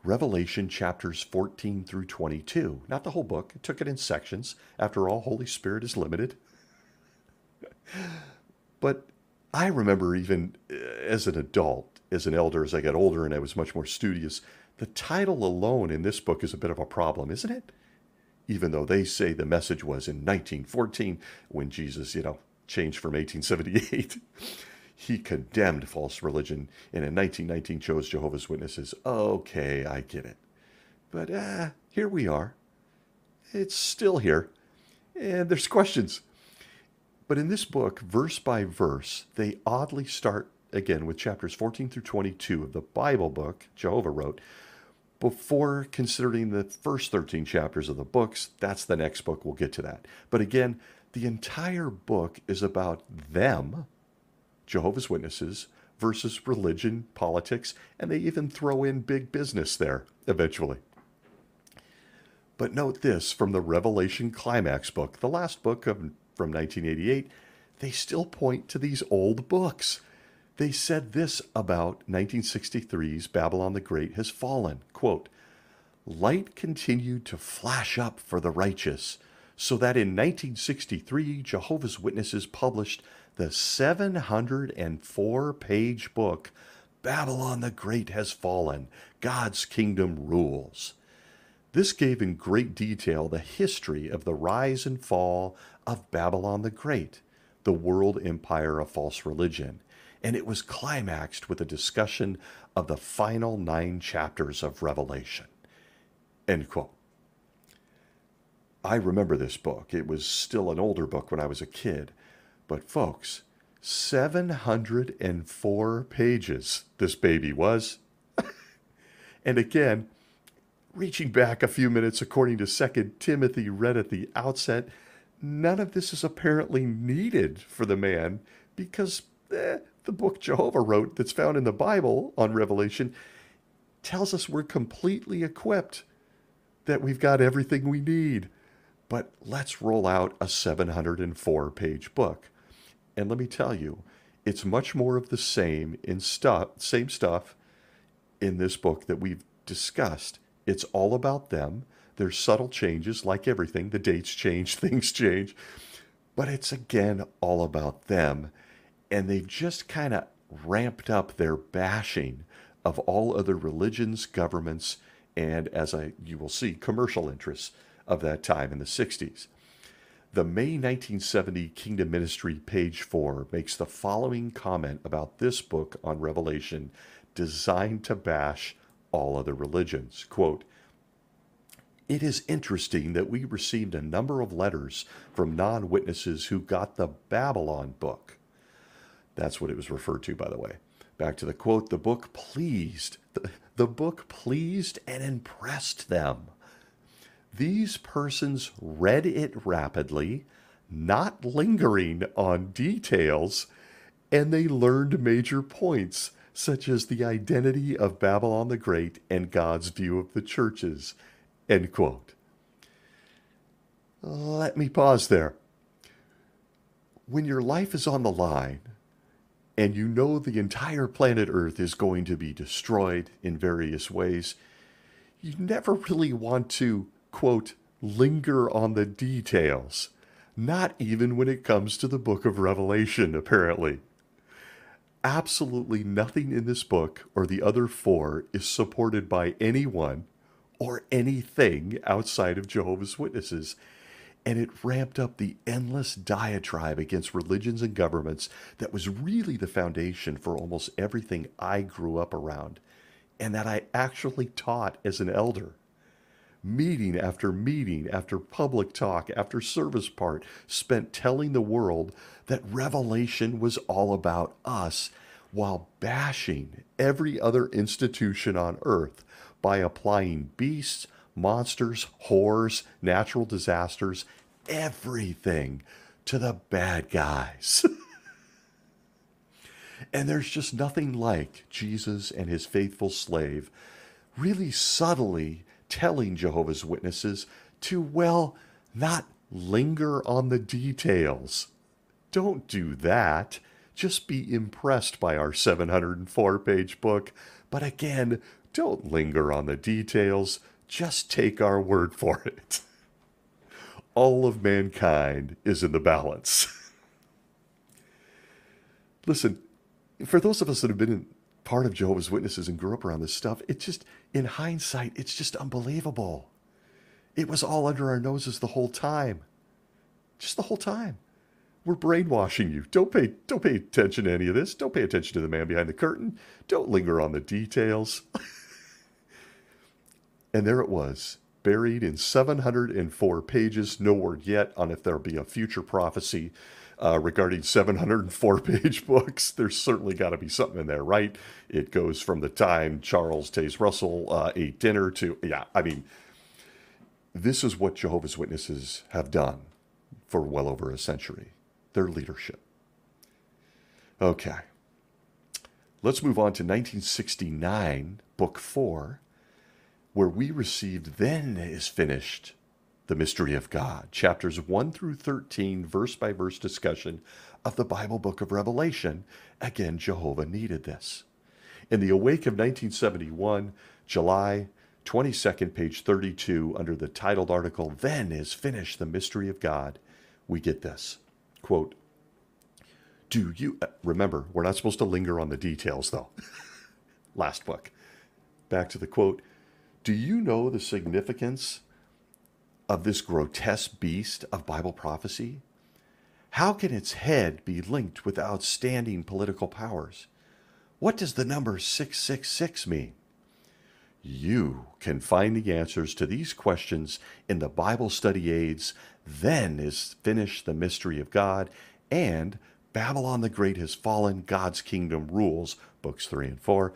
Speaker 1: Revelation chapters 14 through 22. Not the whole book, it took it in sections. After all, Holy Spirit is limited. *laughs* but I remember even uh, as an adult, as an elder, as I got older and I was much more studious, the title alone in this book is a bit of a problem, isn't it? Even though they say the message was in 1914 when Jesus, you know, changed from 1878. *laughs* he condemned false religion and in 1919 chose Jehovah's Witnesses. Okay, I get it. But uh, here we are. It's still here. And there's questions. But in this book, verse by verse, they oddly start again with chapters 14 through 22 of the Bible book Jehovah wrote before considering the first 13 chapters of the books. That's the next book. We'll get to that. But again, the entire book is about them, Jehovah's Witnesses, versus religion, politics, and they even throw in big business there eventually. But note this from the Revelation Climax book, the last book of from 1988, they still point to these old books. They said this about 1963's Babylon the Great has fallen. Quote, Light continued to flash up for the righteous, so that in 1963, Jehovah's Witnesses published the 704 page book, Babylon the Great Has Fallen God's Kingdom Rules. This gave in great detail the history of the rise and fall of Babylon the Great, the world empire of false religion, and it was climaxed with a discussion of the final nine chapters of Revelation. End quote. I remember this book. It was still an older book when I was a kid. But, folks, 704 pages this baby was. *laughs* and again, reaching back a few minutes, according to 2 Timothy read at the outset, none of this is apparently needed for the man because eh, the book Jehovah wrote, that's found in the Bible on Revelation, tells us we're completely equipped, that we've got everything we need. But let's roll out a 704 page book. And let me tell you, it's much more of the same in stuff, same stuff in this book that we've discussed. It's all about them. There's subtle changes, like everything. The dates change, *laughs* things change. But it's again all about them. And they've just kind of ramped up their bashing of all other religions, governments, and as I you will see, commercial interests of that time in the 60s. The May 1970 Kingdom Ministry, page 4, makes the following comment about this book on Revelation designed to bash all other religions. Quote, it is interesting that we received a number of letters from non witnesses who got the Babylon book. That's what it was referred to, by the way. Back to the quote the book pleased, the, the book pleased and impressed them. These persons read it rapidly, not lingering on details, and they learned major points, such as the identity of Babylon the Great and God's view of the churches End quote. Let me pause there. When your life is on the line and you know the entire planet Earth is going to be destroyed in various ways, you never really want to, quote, linger on the details. Not even when it comes to the book of Revelation, apparently. Absolutely nothing in this book or the other four is supported by anyone or anything outside of Jehovah's Witnesses. And it ramped up the endless diatribe against religions and governments that was really the foundation for almost everything I grew up around and that I actually taught as an elder. meeting after meeting, after public talk, after service part, spent telling the world that Revelation was all about us while bashing every other institution on earth by applying beasts, monsters, horrors, natural disasters, everything to the bad guys. *laughs* and there's just nothing like Jesus and his faithful slave really subtly telling Jehovah's Witnesses to, well, not linger on the details. Don't do that. Just be impressed by our 704 page book. But again, don't linger on the details. Just take our word for it. All of mankind is in the balance. Listen, for those of us that have been part of Jehovah's Witnesses and grew up around this stuff, it's just, in hindsight, it's just unbelievable. It was all under our noses the whole time. Just the whole time. We're brainwashing you. Don't pay don't pay attention to any of this. Don't pay attention to the man behind the curtain. Don't linger on the details. *laughs* and there it was, buried in 704 pages, no word yet on if there'll be a future prophecy uh, regarding 704 *laughs* page books. There's certainly got to be something in there, right? It goes from the time Charles Taze Russell uh, ate dinner to, yeah, I mean, this is what Jehovah's Witnesses have done for well over a century their leadership. Okay. Let's move on to 1969, Book 4, where we received Then is Finished, the Mystery of God, chapters 1 through 13, verse by verse discussion of the Bible book of Revelation. Again, Jehovah needed this. In the Awake of 1971, July 22nd, page 32, under the titled article, Then is Finished, the Mystery of God, we get this. Quote, do you uh, remember? We're not supposed to linger on the details, though. *laughs* Last book. Back to the quote Do you know the significance of this grotesque beast of Bible prophecy? How can its head be linked with outstanding political powers? What does the number 666 mean? You can find the answers to these questions in the Bible study aids then is finished the mystery of God, and Babylon the Great has fallen, God's kingdom rules, books 3 and 4.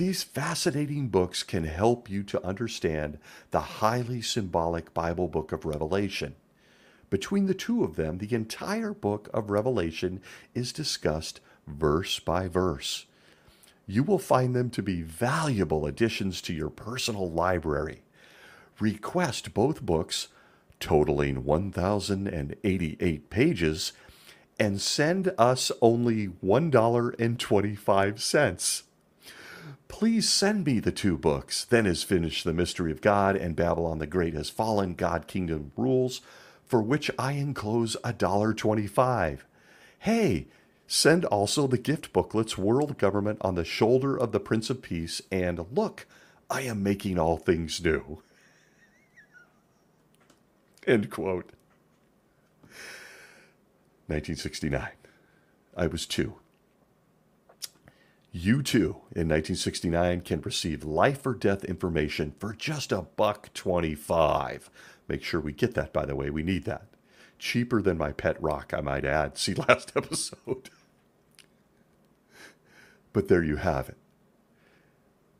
Speaker 1: These fascinating books can help you to understand the highly symbolic Bible book of Revelation. Between the two of them, the entire book of Revelation is discussed verse by verse. You will find them to be valuable additions to your personal library. Request both books totaling 1,088 pages, and send us only $1.25. Please send me the two books. Then is finished The Mystery of God and Babylon the Great has fallen, God Kingdom Rules, for which I enclose $1.25. Hey, send also the gift booklets World Government on the Shoulder of the Prince of Peace and Look, I am making all things new. End quote. 1969. I was two. You too, in 1969, can receive life or death information for just a buck 25. Make sure we get that, by the way. We need that. Cheaper than my pet rock, I might add. See *laughs* last episode. but there you have it.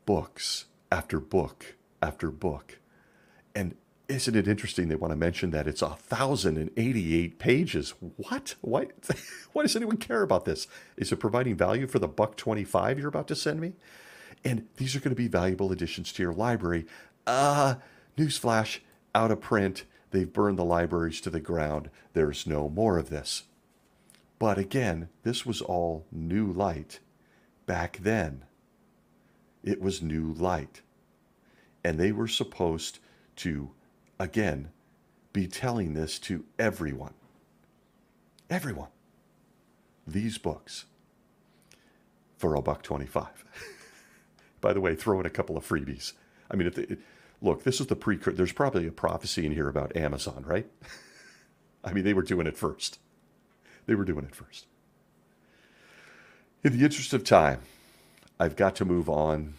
Speaker 1: Books after book after book. And isn't it interesting they want to mention that it's 1,088 pages? What? Why, *laughs* why does anyone care about this? Is it providing value for the buck 25 you're about to send me? And these are going to be valuable additions to your library. Uh, newsflash, out of print. They've burned the libraries to the ground. There's no more of this. But again, this was all new light back then. It was new light. And they were supposed to again, be telling this to everyone. Everyone. These books for a buck 25. *laughs* By the way, throw in a couple of freebies. I mean, if look, this is the pre. There's probably a prophecy in here about Amazon, right? *laughs* I mean, they were doing it first. They were doing it first. In the interest of time, I've got to move on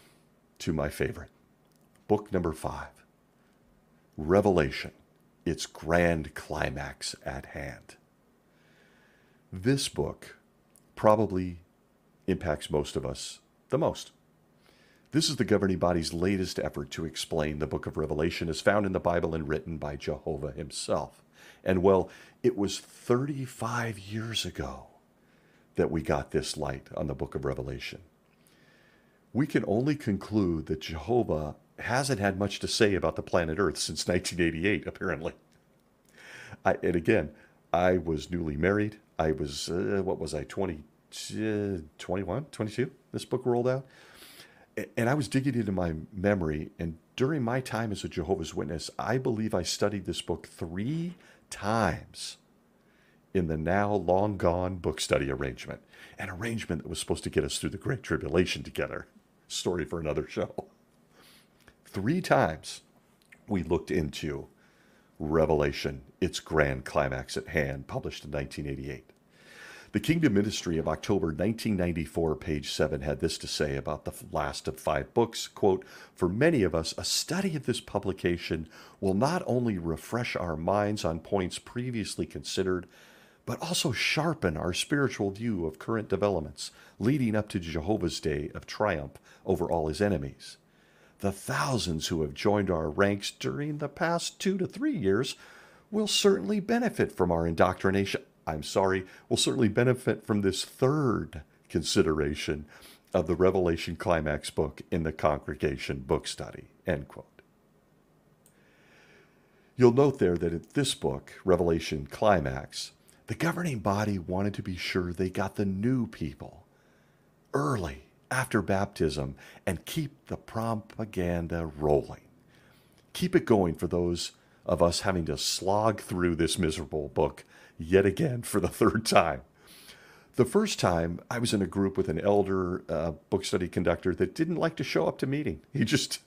Speaker 1: to my favorite, book number five Revelation, its grand climax at hand. This book probably impacts most of us the most. This is the governing body's latest effort to explain the book of Revelation as found in the Bible and written by Jehovah himself. And well, it was 35 years ago that we got this light on the book of Revelation. We can only conclude that Jehovah hasn't had much to say about the planet Earth since 1988, apparently. I, and again, I was newly married. I was, uh, what was I, 20, uh, 21, 22? This book rolled out. And I was digging into my memory. And during my time as a Jehovah's Witness, I believe I studied this book three times in the now long gone book study arrangement, an arrangement that was supposed to get us through the Great Tribulation together. Story for another show. Three times we looked into Revelation, its grand climax at hand, published in 1988. The Kingdom Ministry of October 1994, page 7, had this to say about the last of five books. Quote, For many of us, a study of this publication will not only refresh our minds on points previously considered, but also sharpen our spiritual view of current developments leading up to Jehovah's day of triumph over all his enemies. The thousands who have joined our ranks during the past two to three years will certainly benefit from our indoctrination. I'm sorry, will certainly benefit from this third consideration of the Revelation Climax book in the Congregation Book Study. End quote. You'll note there that in this book, Revelation Climax, the governing body wanted to be sure they got the new people early after baptism and keep the propaganda rolling. Keep it going for those of us having to slog through this miserable book yet again for the *laughs* third time. The first time, I was in a group with an elder uh, book study conductor that didn't like to show up to meeting. He just,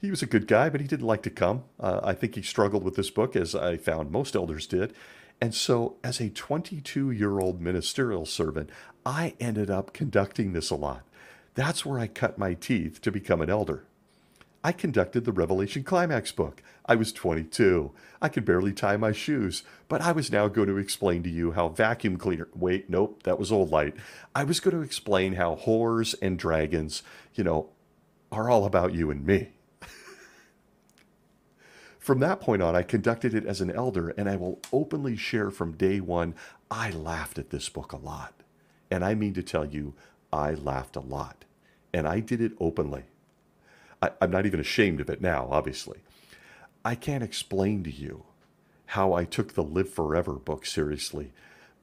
Speaker 1: he was a good guy, but he didn't like to come. Uh, I think he struggled with this book, as I found most elders did. And so, as a 22 year old ministerial servant, I ended up conducting this a lot. That's where I cut my teeth to become an elder. I conducted the Revelation Climax book. I was 22. I could barely tie my shoes, but I was now going to explain to you how vacuum cleaner. Wait, nope, that was old light. I was going to explain how whores and dragons, you know, are all about you and me. *laughs* From that point on, I conducted it as an elder, and I will openly share from day one, I laughed at this book a lot. And I mean to tell you, I laughed a lot. And I did it openly. I, am not even ashamed of it now, obviously. I can't explain to you how I took the Live Forever book seriously,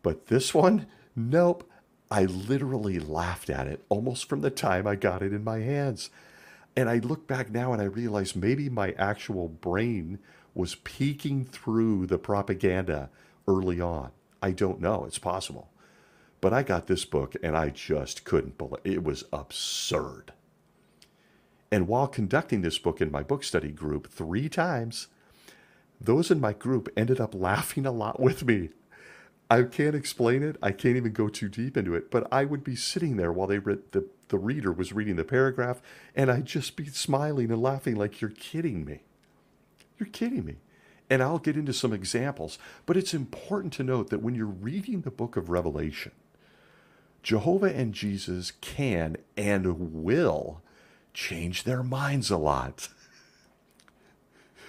Speaker 1: but this one, nope. I literally laughed at it almost from the time I got it in my hands. And I look back now and I realize maybe my actual brain was peeking through the propaganda early on. I don't know. It's possible. But I got this book and I just couldn't believe it was absurd. And while conducting this book in my book study group three times, those in my group ended up laughing a lot with me. I can't explain it. I can't even go too deep into it, but I would be sitting there while they read the, the reader was reading the paragraph, and I'd just be smiling and laughing like, You're kidding me. You're kidding me. And I'll get into some examples, but it's important to note that when you're reading the book of Revelation, Jehovah and Jesus can and will change their minds a lot.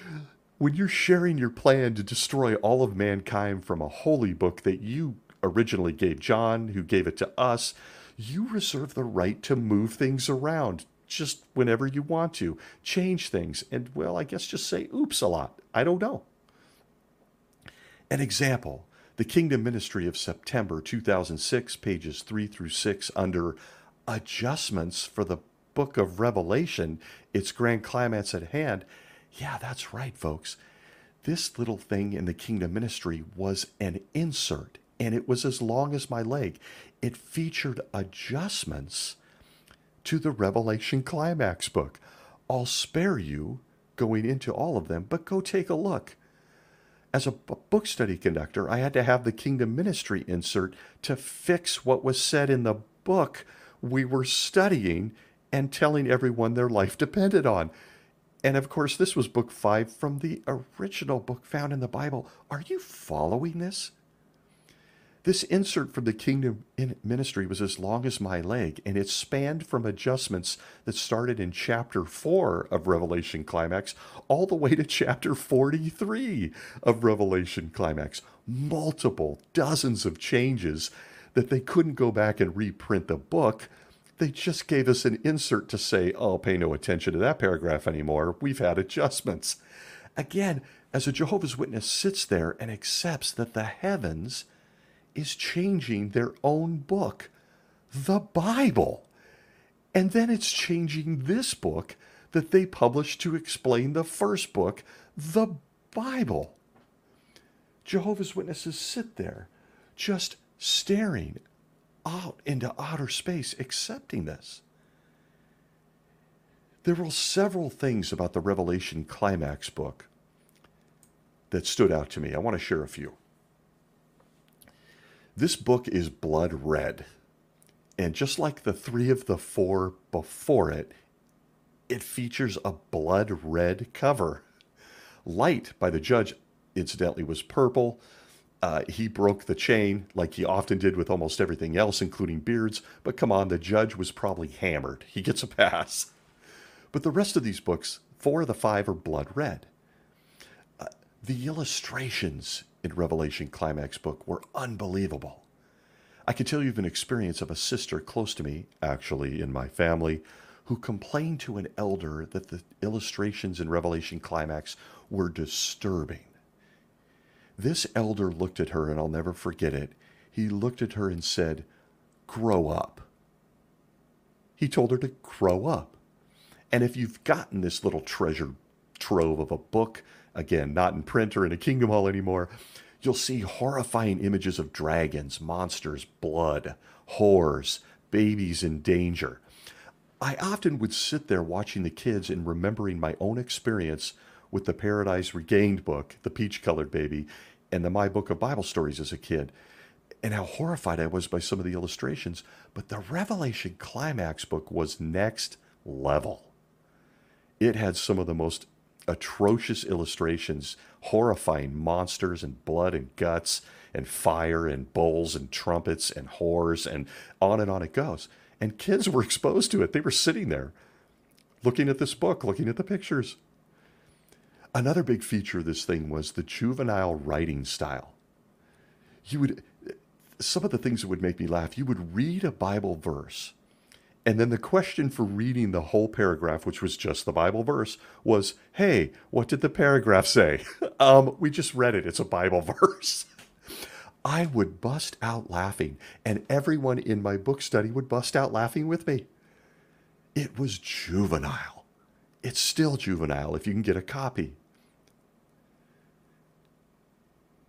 Speaker 1: *laughs* when you're sharing your plan to destroy all of mankind from a holy book that you originally gave John, who gave it to us, you reserve the right to move things around just whenever you want to, change things, and, well, I guess just say oops a lot. I don't know. An example the Kingdom Ministry of September 2006, pages 3 through 6, under Adjustments for the Book of Revelation, its grand climax at hand yeah, that's right, folks. This little thing in the Kingdom Ministry was an insert, and it was as long as my leg. It featured adjustments to the Revelation Climax book. I'll spare you going into all of them, but go take a look. As a book study conductor, I had to have the Kingdom Ministry insert to fix what was said in the book we were studying and telling everyone their life depended on And of course, this was book five from the original book found in the Bible. Are you following this? This insert from the Kingdom Ministry was as long as my leg, and it spanned from adjustments that started in chapter 4 of Revelation Climax all the way to chapter 43 of Revelation Climax. Multiple, dozens of changes that they couldn't go back and reprint the book. They just gave us an insert to say, oh, pay no attention to that paragraph anymore. We've had adjustments. Again, as a Jehovah's Witness sits there and accepts that the heavens is changing their own book, the Bible. And then it's changing this book that they published to explain the first book, the Bible. Jehovah's Witnesses sit there just staring out into outer space, accepting this. There were several things about the Revelation Climax book that stood out to me. I want to share a few. This book is blood red. And just like the three of the four before it, it features a blood red cover. Light by the judge, incidentally, was purple. Uh, he broke the chain like he often did with almost everything else, including beards. But come on, the judge was probably hammered. He gets a pass. But the rest of these books, four of the five, are blood red. Uh, the illustrations in Revelation Climax book were unbelievable. I can tell you of an experience of a sister close to me, actually in my family, who complained to an elder that the illustrations in Revelation Climax were disturbing. This elder looked at her, and I'll never forget it. He looked at her and said, Grow up. He told her to grow up. And if you've gotten this little treasure trove of a book again, not in print or in a kingdom hall anymore, you'll see horrifying images of dragons, monsters, blood, whores, babies in danger. I often would sit there watching the kids and remembering my own experience with the Paradise Regained book, The Peach Colored Baby, and the My Book of Bible Stories as a kid, and how horrified I was by some of the illustrations. But the Revelation Climax book was next level. It had some of the most atrocious illustrations, horrifying monsters and blood and guts and fire and bowls and trumpets and whores and on and on it goes. And kids were *laughs* exposed to it. They were sitting there looking at this book, looking at the pictures. Another big feature of this thing was the juvenile writing style. You would, some of the things that would make me laugh, you would read a Bible verse and then the question for reading the whole paragraph, which was just the Bible verse, was, Hey, what did the paragraph say? *laughs* um, we just read it. It's a Bible *laughs* verse. I would bust out laughing, and everyone in my book study would bust out laughing with me. It was juvenile. It's still juvenile if you can get a copy.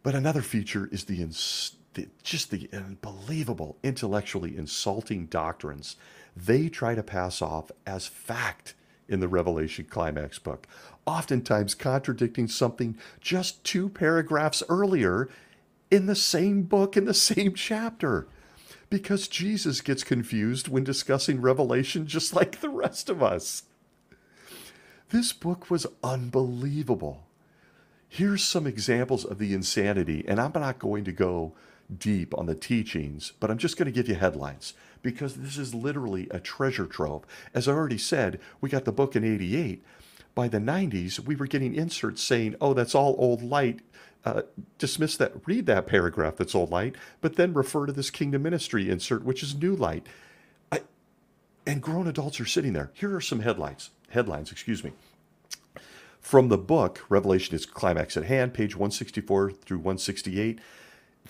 Speaker 1: But another feature is the, ins- the just the unbelievable intellectually insulting doctrines they try to pass off as fact in the Revelation Climax book, oftentimes contradicting something just two paragraphs earlier in the same book, in the same chapter. Because Jesus gets confused when discussing Revelation just like the rest of us. This book was unbelievable. Here's some examples of the insanity, and I'm not going to go deep on the teachings, but I'm just going to give you headlines because this is literally a treasure trove. As I already said, we got the book in 88. By the 90s, we were getting inserts saying, oh, that's all old light. Uh, dismiss that, read that paragraph that's old light, but then refer to this kingdom ministry insert, which is new light. I, and grown adults are sitting there. Here are some headlines. Headlines, excuse me. From the book, Revelation is Climax at Hand, page 164 through 168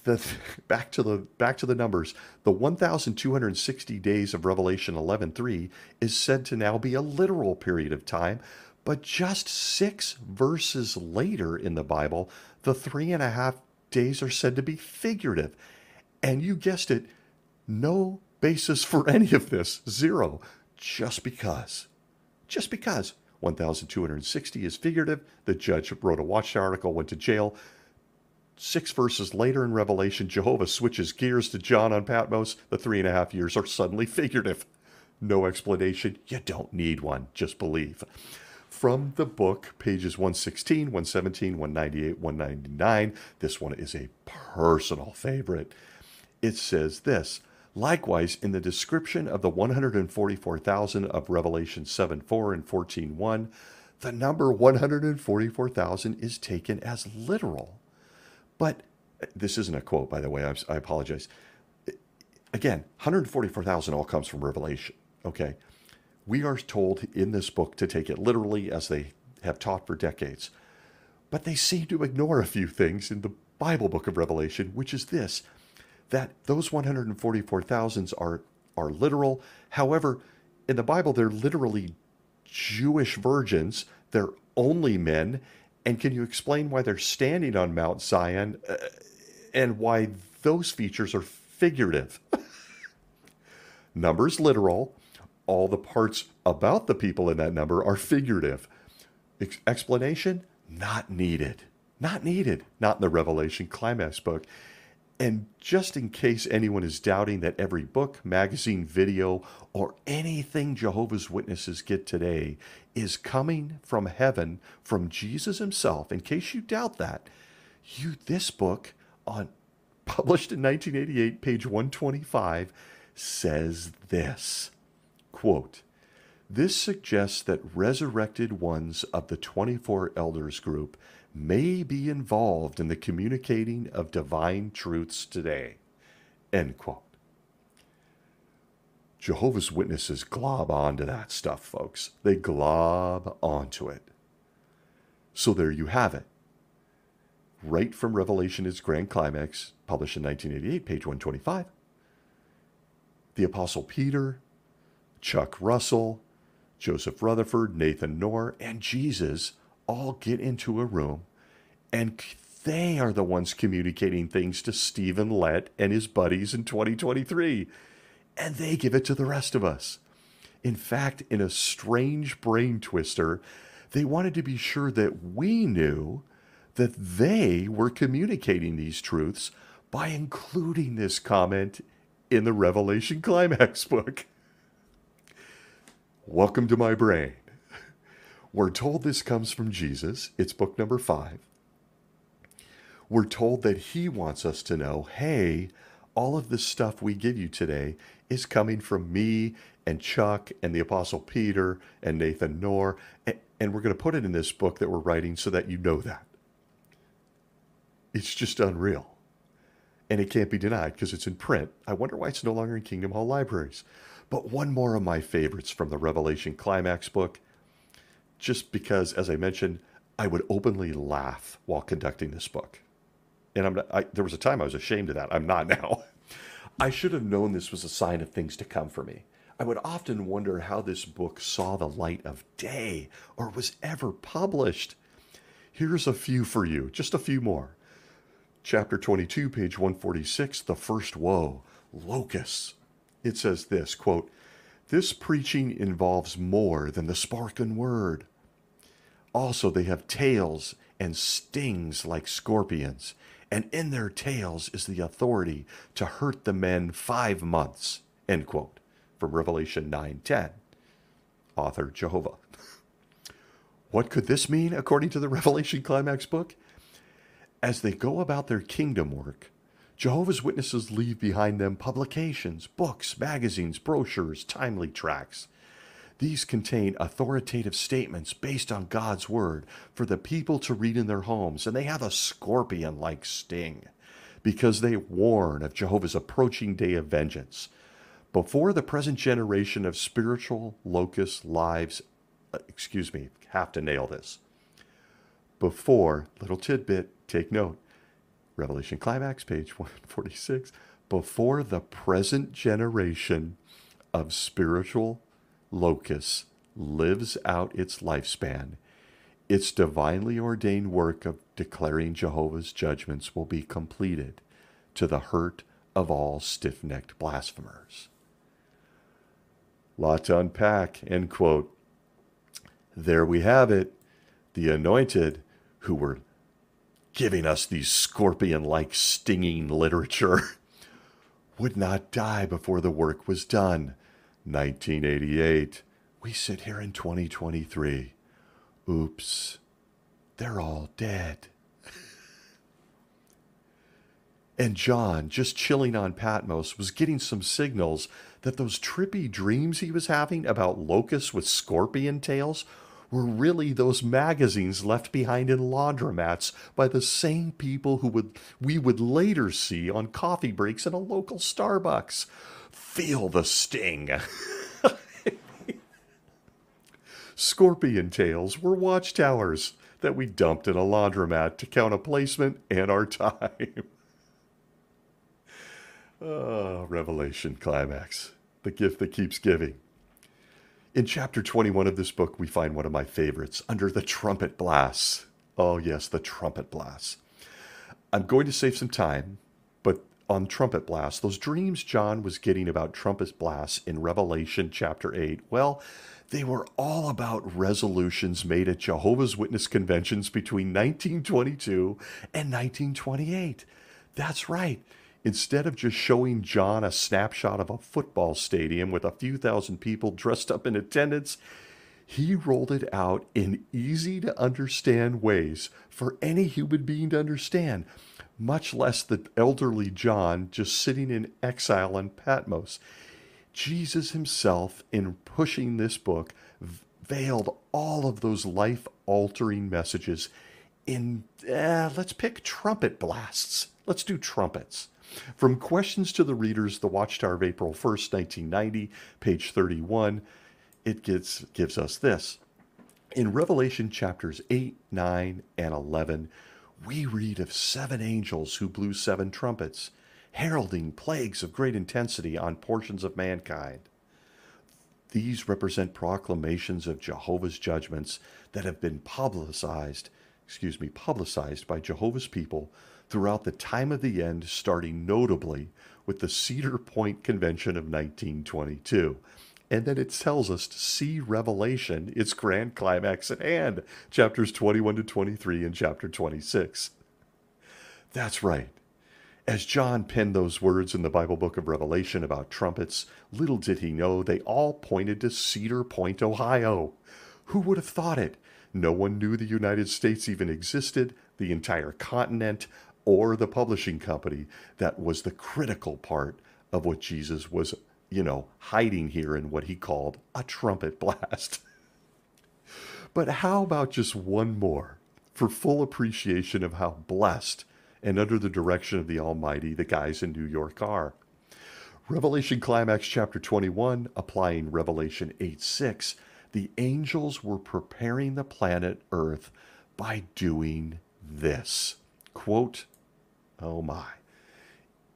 Speaker 1: the *laughs* back to the back to the numbers. The 1260 days of revelation 11.3 is said to now be a literal period of time but just six verses later in the bible the three and a half days are said to be figurative. And you guessed it no basis for *laughs* any of this. Zero. Just because. Just because 1260 is figurative. The judge wrote a watch article went to jail Six verses later in Revelation, Jehovah switches gears to John on Patmos. The three and a half years are suddenly figurative. No explanation. You don't need one. Just believe. from the book, pages 116, 117, 198, 199. This one is a personal favorite. It says this Likewise, in the description of the 144,000 of Revelation 7 4 and 14 1, the number 144,000 is taken as literal. But this isn't a quote, by the way, I apologize. Again, 144,000 all comes from Revelation, okay? We are told in this book to take it literally as they have taught for decades. But they seem to ignore a few things in the Bible book of Revelation, which is this that those 144,000s are, are literal. However, in the Bible, they're literally Jewish virgins, they're only men. And can you explain why they're standing on Mount Zion uh, and why those features are figurative? *laughs* Numbers literal. All the parts about the people in that number are figurative. Ex- explanation? Not needed. Not needed. Not in the Revelation climax book. And just in case anyone is doubting that every book, magazine, video, or anything Jehovah's Witnesses get today is coming from heaven, from Jesus himself, in case you doubt that, you this book on *laughs* published in 1988, page 125, says this quote, This suggests that resurrected ones of the 24 elders group may be involved in the communicating of divine truths today. End quote. Jehovah's Witnesses glob onto that stuff, folks. They glob onto it. So there you have it. Right from Revelation, its grand climax, published in 1988, page 125. The Apostle Peter, Chuck Russell, Joseph Rutherford, Nathan Knorr, and Jesus all get into a room and they are the ones communicating things to Stephen Lett and his buddies in 2023. And they give it to the rest of us. In fact, in a strange brain twister, they wanted to be sure that we knew that they were communicating these truths by including this comment in the Revelation Climax book. Welcome to my brain. We're told this comes from Jesus. It's book number five. We're told that he wants us to know hey, all of this stuff we give you today is coming from me and Chuck and the Apostle Peter and Nathan Knorr. And we're going to put it in this book that we're writing so that you know that. It's just unreal. And it can't be denied because it's in print. I wonder why it's no longer in Kingdom Hall libraries. But one more of my favorites from the Revelation Climax book, just because, as I mentioned, I would openly laugh while conducting this book. And I'm not, I, there was a time I was ashamed of that. I'm not *laughs* now. I should have known this was a sign of things to come for me. I would often wonder how this book saw the light of day or was ever published. Here's a few for you, just a few more. Chapter 22, page 146, The First Woe, Locusts. It says this quote, This preaching involves more than the spoken word. Also, they have tails and stings like scorpions and in their tails is the authority to hurt the men five months. End quote. From Revelation 9:10. Author Jehovah. *laughs* What could this mean according to the Revelation Climax book? As they go about their kingdom work, Jehovah's Witnesses leave behind them publications, books, magazines, brochures, timely tracts these contain authoritative statements based on God's word for the people to read in their homes, and they have a scorpion like sting because they warn of Jehovah's approaching day of vengeance. Before the present generation of spiritual locust lives, uh, excuse me, have to nail this. Before, little tidbit, take note, Revelation Climax, page 146, before the present generation of spiritual locus lives out its lifespan, its divinely ordained work of declaring Jehovah's judgments will be completed to the hurt of all stiff necked blasphemers. Lot to unpack, end quote. There we have it. The anointed who were giving us these scorpion like stinging literature *laughs* would not die before the work was done 1988. We sit here in 2023. Oops, they're all dead. *laughs* and John, just chilling on Patmos, was getting some signals that those trippy dreams he was having about locusts with scorpion tails were really those magazines left behind in laundromats by the same people who would we would later see on coffee breaks in a local Starbucks. Feel the sting. Scorpion tails were watchtowers that we dumped in a laundromat to count a placement and our time. oh, Revelation climax, the gift that keeps giving. In chapter 21 of this book, we find one of my favorites under the trumpet blasts. Oh, yes, the trumpet blasts. I'm going to save some time, on trumpet blasts, those dreams John was getting about trumpet blasts in Revelation chapter 8, well, they were all about resolutions made at Jehovah's Witness conventions between 1922 and 1928. That's right. Instead of just showing John a snapshot of a football stadium with a few thousand people dressed up in attendance, he rolled it out in easy to understand ways for any human being to understand, much less the elderly John just sitting in exile on Patmos. Jesus himself, in pushing this book, veiled all of those life altering messages in, uh, let's pick trumpet blasts. Let's do trumpets. From Questions to the Readers, The Watchtower of April 1st, 1990, page 31, it gives us this. In Revelation chapters 8, 9, and 11, we read of seven angels who blew seven trumpets, heralding plagues of great intensity on portions of mankind. These represent proclamations of Jehovah's judgments that have been publicized, excuse me, publicized by Jehovah's people throughout the time of the end, starting notably with the Cedar Point Convention of 1922. And then it tells us to see Revelation, its grand climax at hand, chapters 21 to 23 and chapter 26. That's right. As John penned those words in the Bible book of Revelation about trumpets, little did he know they all pointed to Cedar Point, Ohio. Who would have thought it? No one knew the United States even existed, the entire continent, or the publishing company that was the critical part of what Jesus was, you know, hiding here in what he called a trumpet blast. *laughs* but how about just one more for full appreciation of how blessed and under the direction of the Almighty the guys in New York are? Revelation Climax chapter 21, applying Revelation 8 6, the angels were preparing the planet Earth by doing this. Quote, Oh my.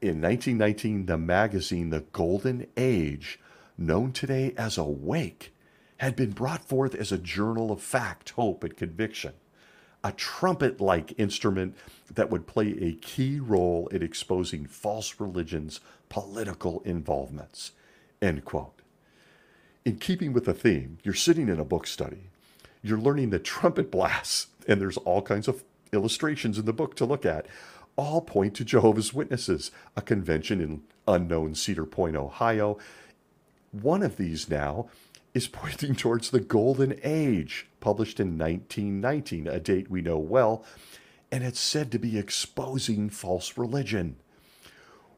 Speaker 1: In 1919, the magazine The Golden Age, known today as Awake, had been brought forth as a journal of fact, hope, and conviction, a trumpet like instrument that would play a key role in exposing false religions' political involvements. End quote. In keeping with the theme, you're sitting in a book study, you're learning the trumpet blasts, and there's all kinds of illustrations in the book to look at all point to Jehovah's Witnesses, a convention in unknown Cedar Point, Ohio. One of these now is pointing towards the Golden Age, published in 1919, a date we know well, and it's said to be exposing false religion.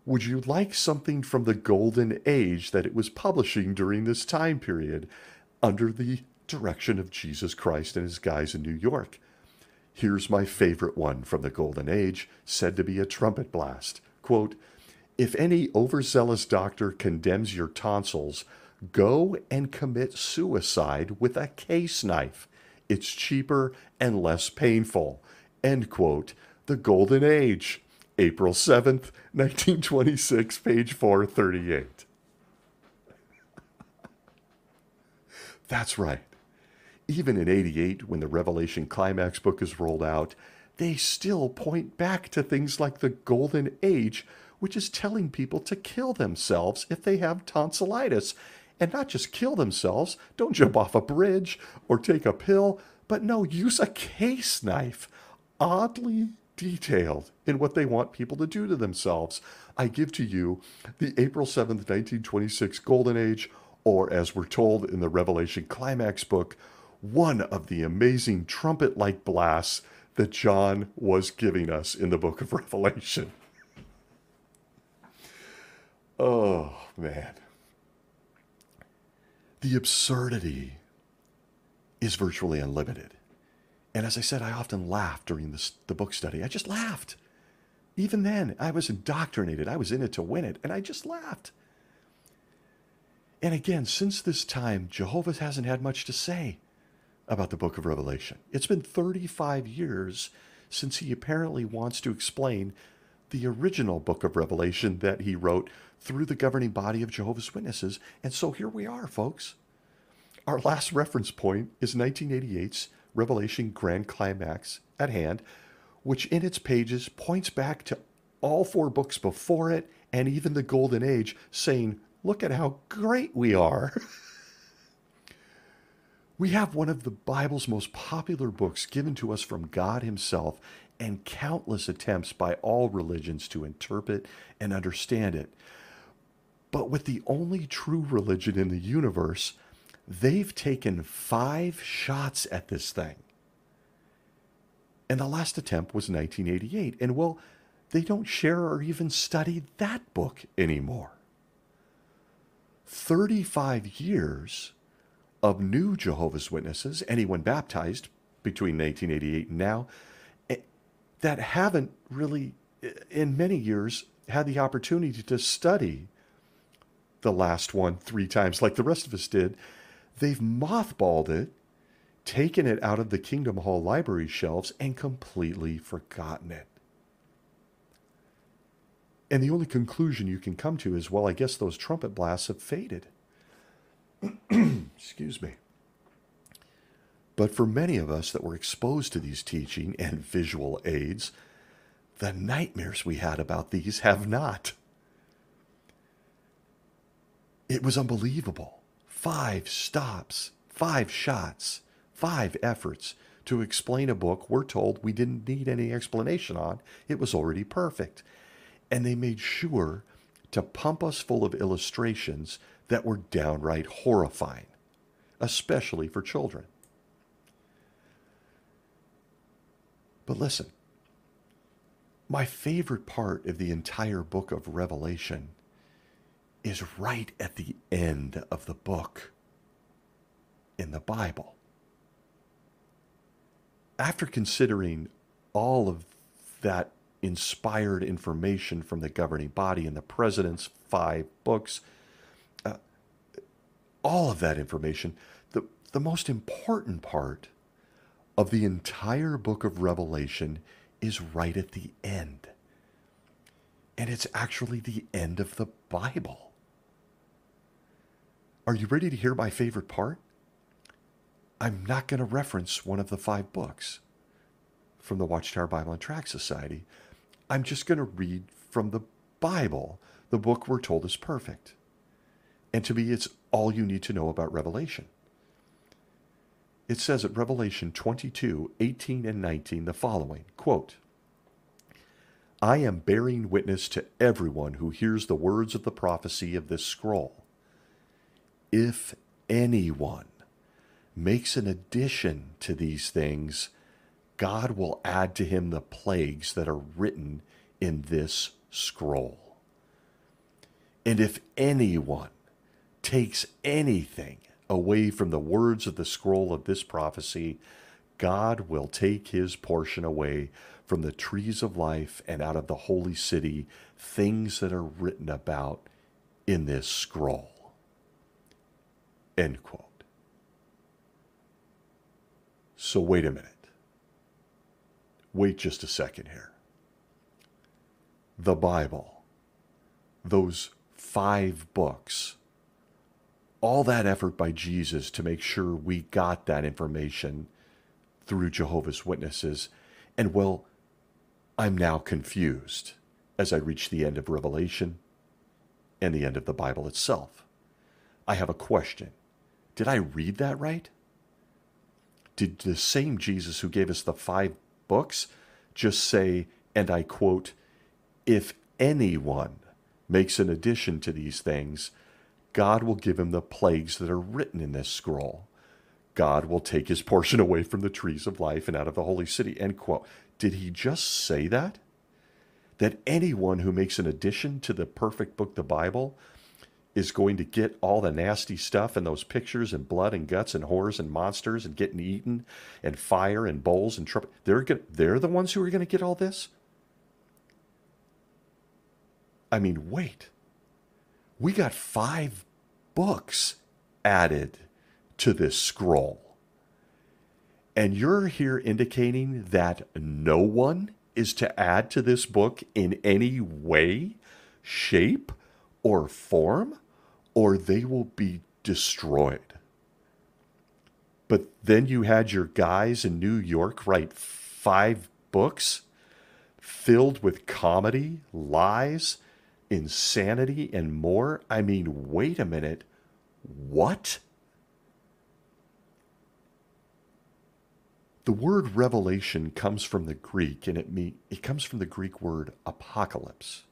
Speaker 1: Would you like something from the Golden Age that it was publishing during this time period under the direction of Jesus Christ and his guys in New York? Here's my favorite one from the Golden Age, said to be a trumpet blast. Quote, if any overzealous doctor condemns your tonsils, go and commit suicide with a case knife. It's cheaper and less painful. End quote. The Golden Age, April 7th, 1926, page 438. *laughs* That's right even in 88, when the Revelation Climax book is rolled out, they still point back to things like the Golden Age, which is telling people to kill themselves if they have tonsillitis. And not just kill themselves, don't jump off a bridge or take a pill, but no, use a case knife. Oddly detailed in what they want people to do to themselves. I give to you the April 7th, 1926 Golden Age, or as we're told in the Revelation Climax book, one of the amazing trumpet like blasts that John was giving us in the book of *laughs* Revelation. Oh, man. The absurdity is virtually unlimited. And as I said, I often laughed during this, the book study. I just laughed. Even then, I was indoctrinated. I was in it to win it, and I just laughed. And again, since this time, Jehovah hasn't had much to say about the book of Revelation. It's been 35 years since he apparently wants to explain the original book of Revelation that he wrote through the governing body of Jehovah's Witnesses. And so here we are, folks. Our last reference point is 1988's Revelation Grand Climax at hand, which in its pages points back to all four books before it and even the Golden Age, saying, Look at how great we are. *laughs* we have one of the Bible's most popular books given to us from God Himself and countless attempts by all religions to interpret and understand it. But with the only true religion in the universe, they've taken five shots at this thing. And the last attempt was 1988. And well, they don't share or even study that book anymore. 35 years of new Jehovah's Witnesses, anyone baptized between 1988 and now, eh, that haven't really, eh, in many years, had the opportunity to study the last one three times like the rest of us did. They've mothballed it taken it out of the Kingdom Hall library shelves and completely forgotten it. And the only conclusion you can come to is well, I guess those trumpet blasts have faded. *clears throat* Excuse me. But for many of us that were exposed to these teaching and visual aids, the nightmares we had about these have not. It was unbelievable. Five stops, five shots, five efforts to explain a book we're told we didn't need any explanation on. It was already perfect. And they made sure to pump us full of illustrations that were downright horrifying, especially for children. But listen, my favorite part of the entire book of Revelation is right at the end of the book in the Bible after considering all of that inspired information from the governing body and the president's five books, uh, all of that information, the, the most important part of the entire book of Revelation is right at the end. And it's actually the end of the Bible. Are you ready to hear my favorite part? I'm not going to reference one of the five books from the Watchtower Bible and Tract Society. I'm just going to read from the Bible, the book we're told is perfect. And to me, it's all you need to know about Revelation. It says at Revelation 22 18 and 19 the following quote, I am bearing witness to everyone who hears the words of the prophecy of this scroll. If anyone makes an addition to these things, God will add to him the plagues that are written in this scroll. And if anyone takes anything away from the words of the scroll of this prophecy, God will take his portion away from the trees of life and out of the holy city, things that are written about in this scroll. End quote. So wait a minute. Wait just a second here. The Bible, those five books, all that effort by Jesus to make sure we got that information through Jehovah's Witnesses. And well, I'm now confused as I reach the end of Revelation and the end of the Bible itself. I have a question. Did I read that right? did the same Jesus who gave us the five books just say, and I quote, if anyone makes an addition to these things, God will give him the plagues that are written in this scroll. God will take his portion away from the trees of life and out of the holy city. End quote. Did he just say that? That anyone who makes an addition to the perfect book, the Bible, is going to get all the nasty stuff and those pictures and blood and guts and horrors and monsters and getting eaten and fire and bowls and trouble. They're going they're the ones who are going to get all this. I mean, wait. We got five books added to this scroll. And you're here indicating that no one is to add to this book in any way, shape, or form? Or they will be destroyed. But then you had your guys in New York write five books filled with comedy, lies, insanity, and more. I mean, wait a minute. What? The word revelation comes from the Greek and it mean, it comes from the Greek word apocalypse,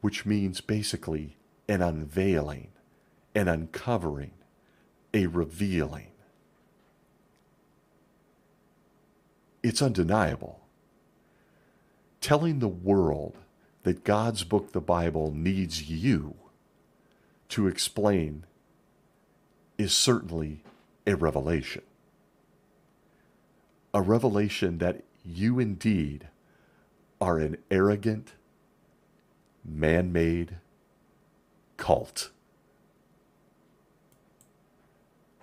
Speaker 1: which means basically an unveiling, an uncovering, a revealing. It's undeniable. Telling the world that God's book, the Bible, needs you to explain is certainly a revelation. A revelation that you indeed are an arrogant, man made, cult.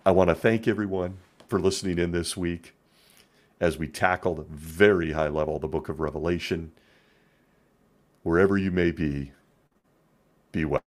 Speaker 1: I want to thank everyone for listening in this week as we tackled very high level the book of Revelation. Wherever you may be, be well.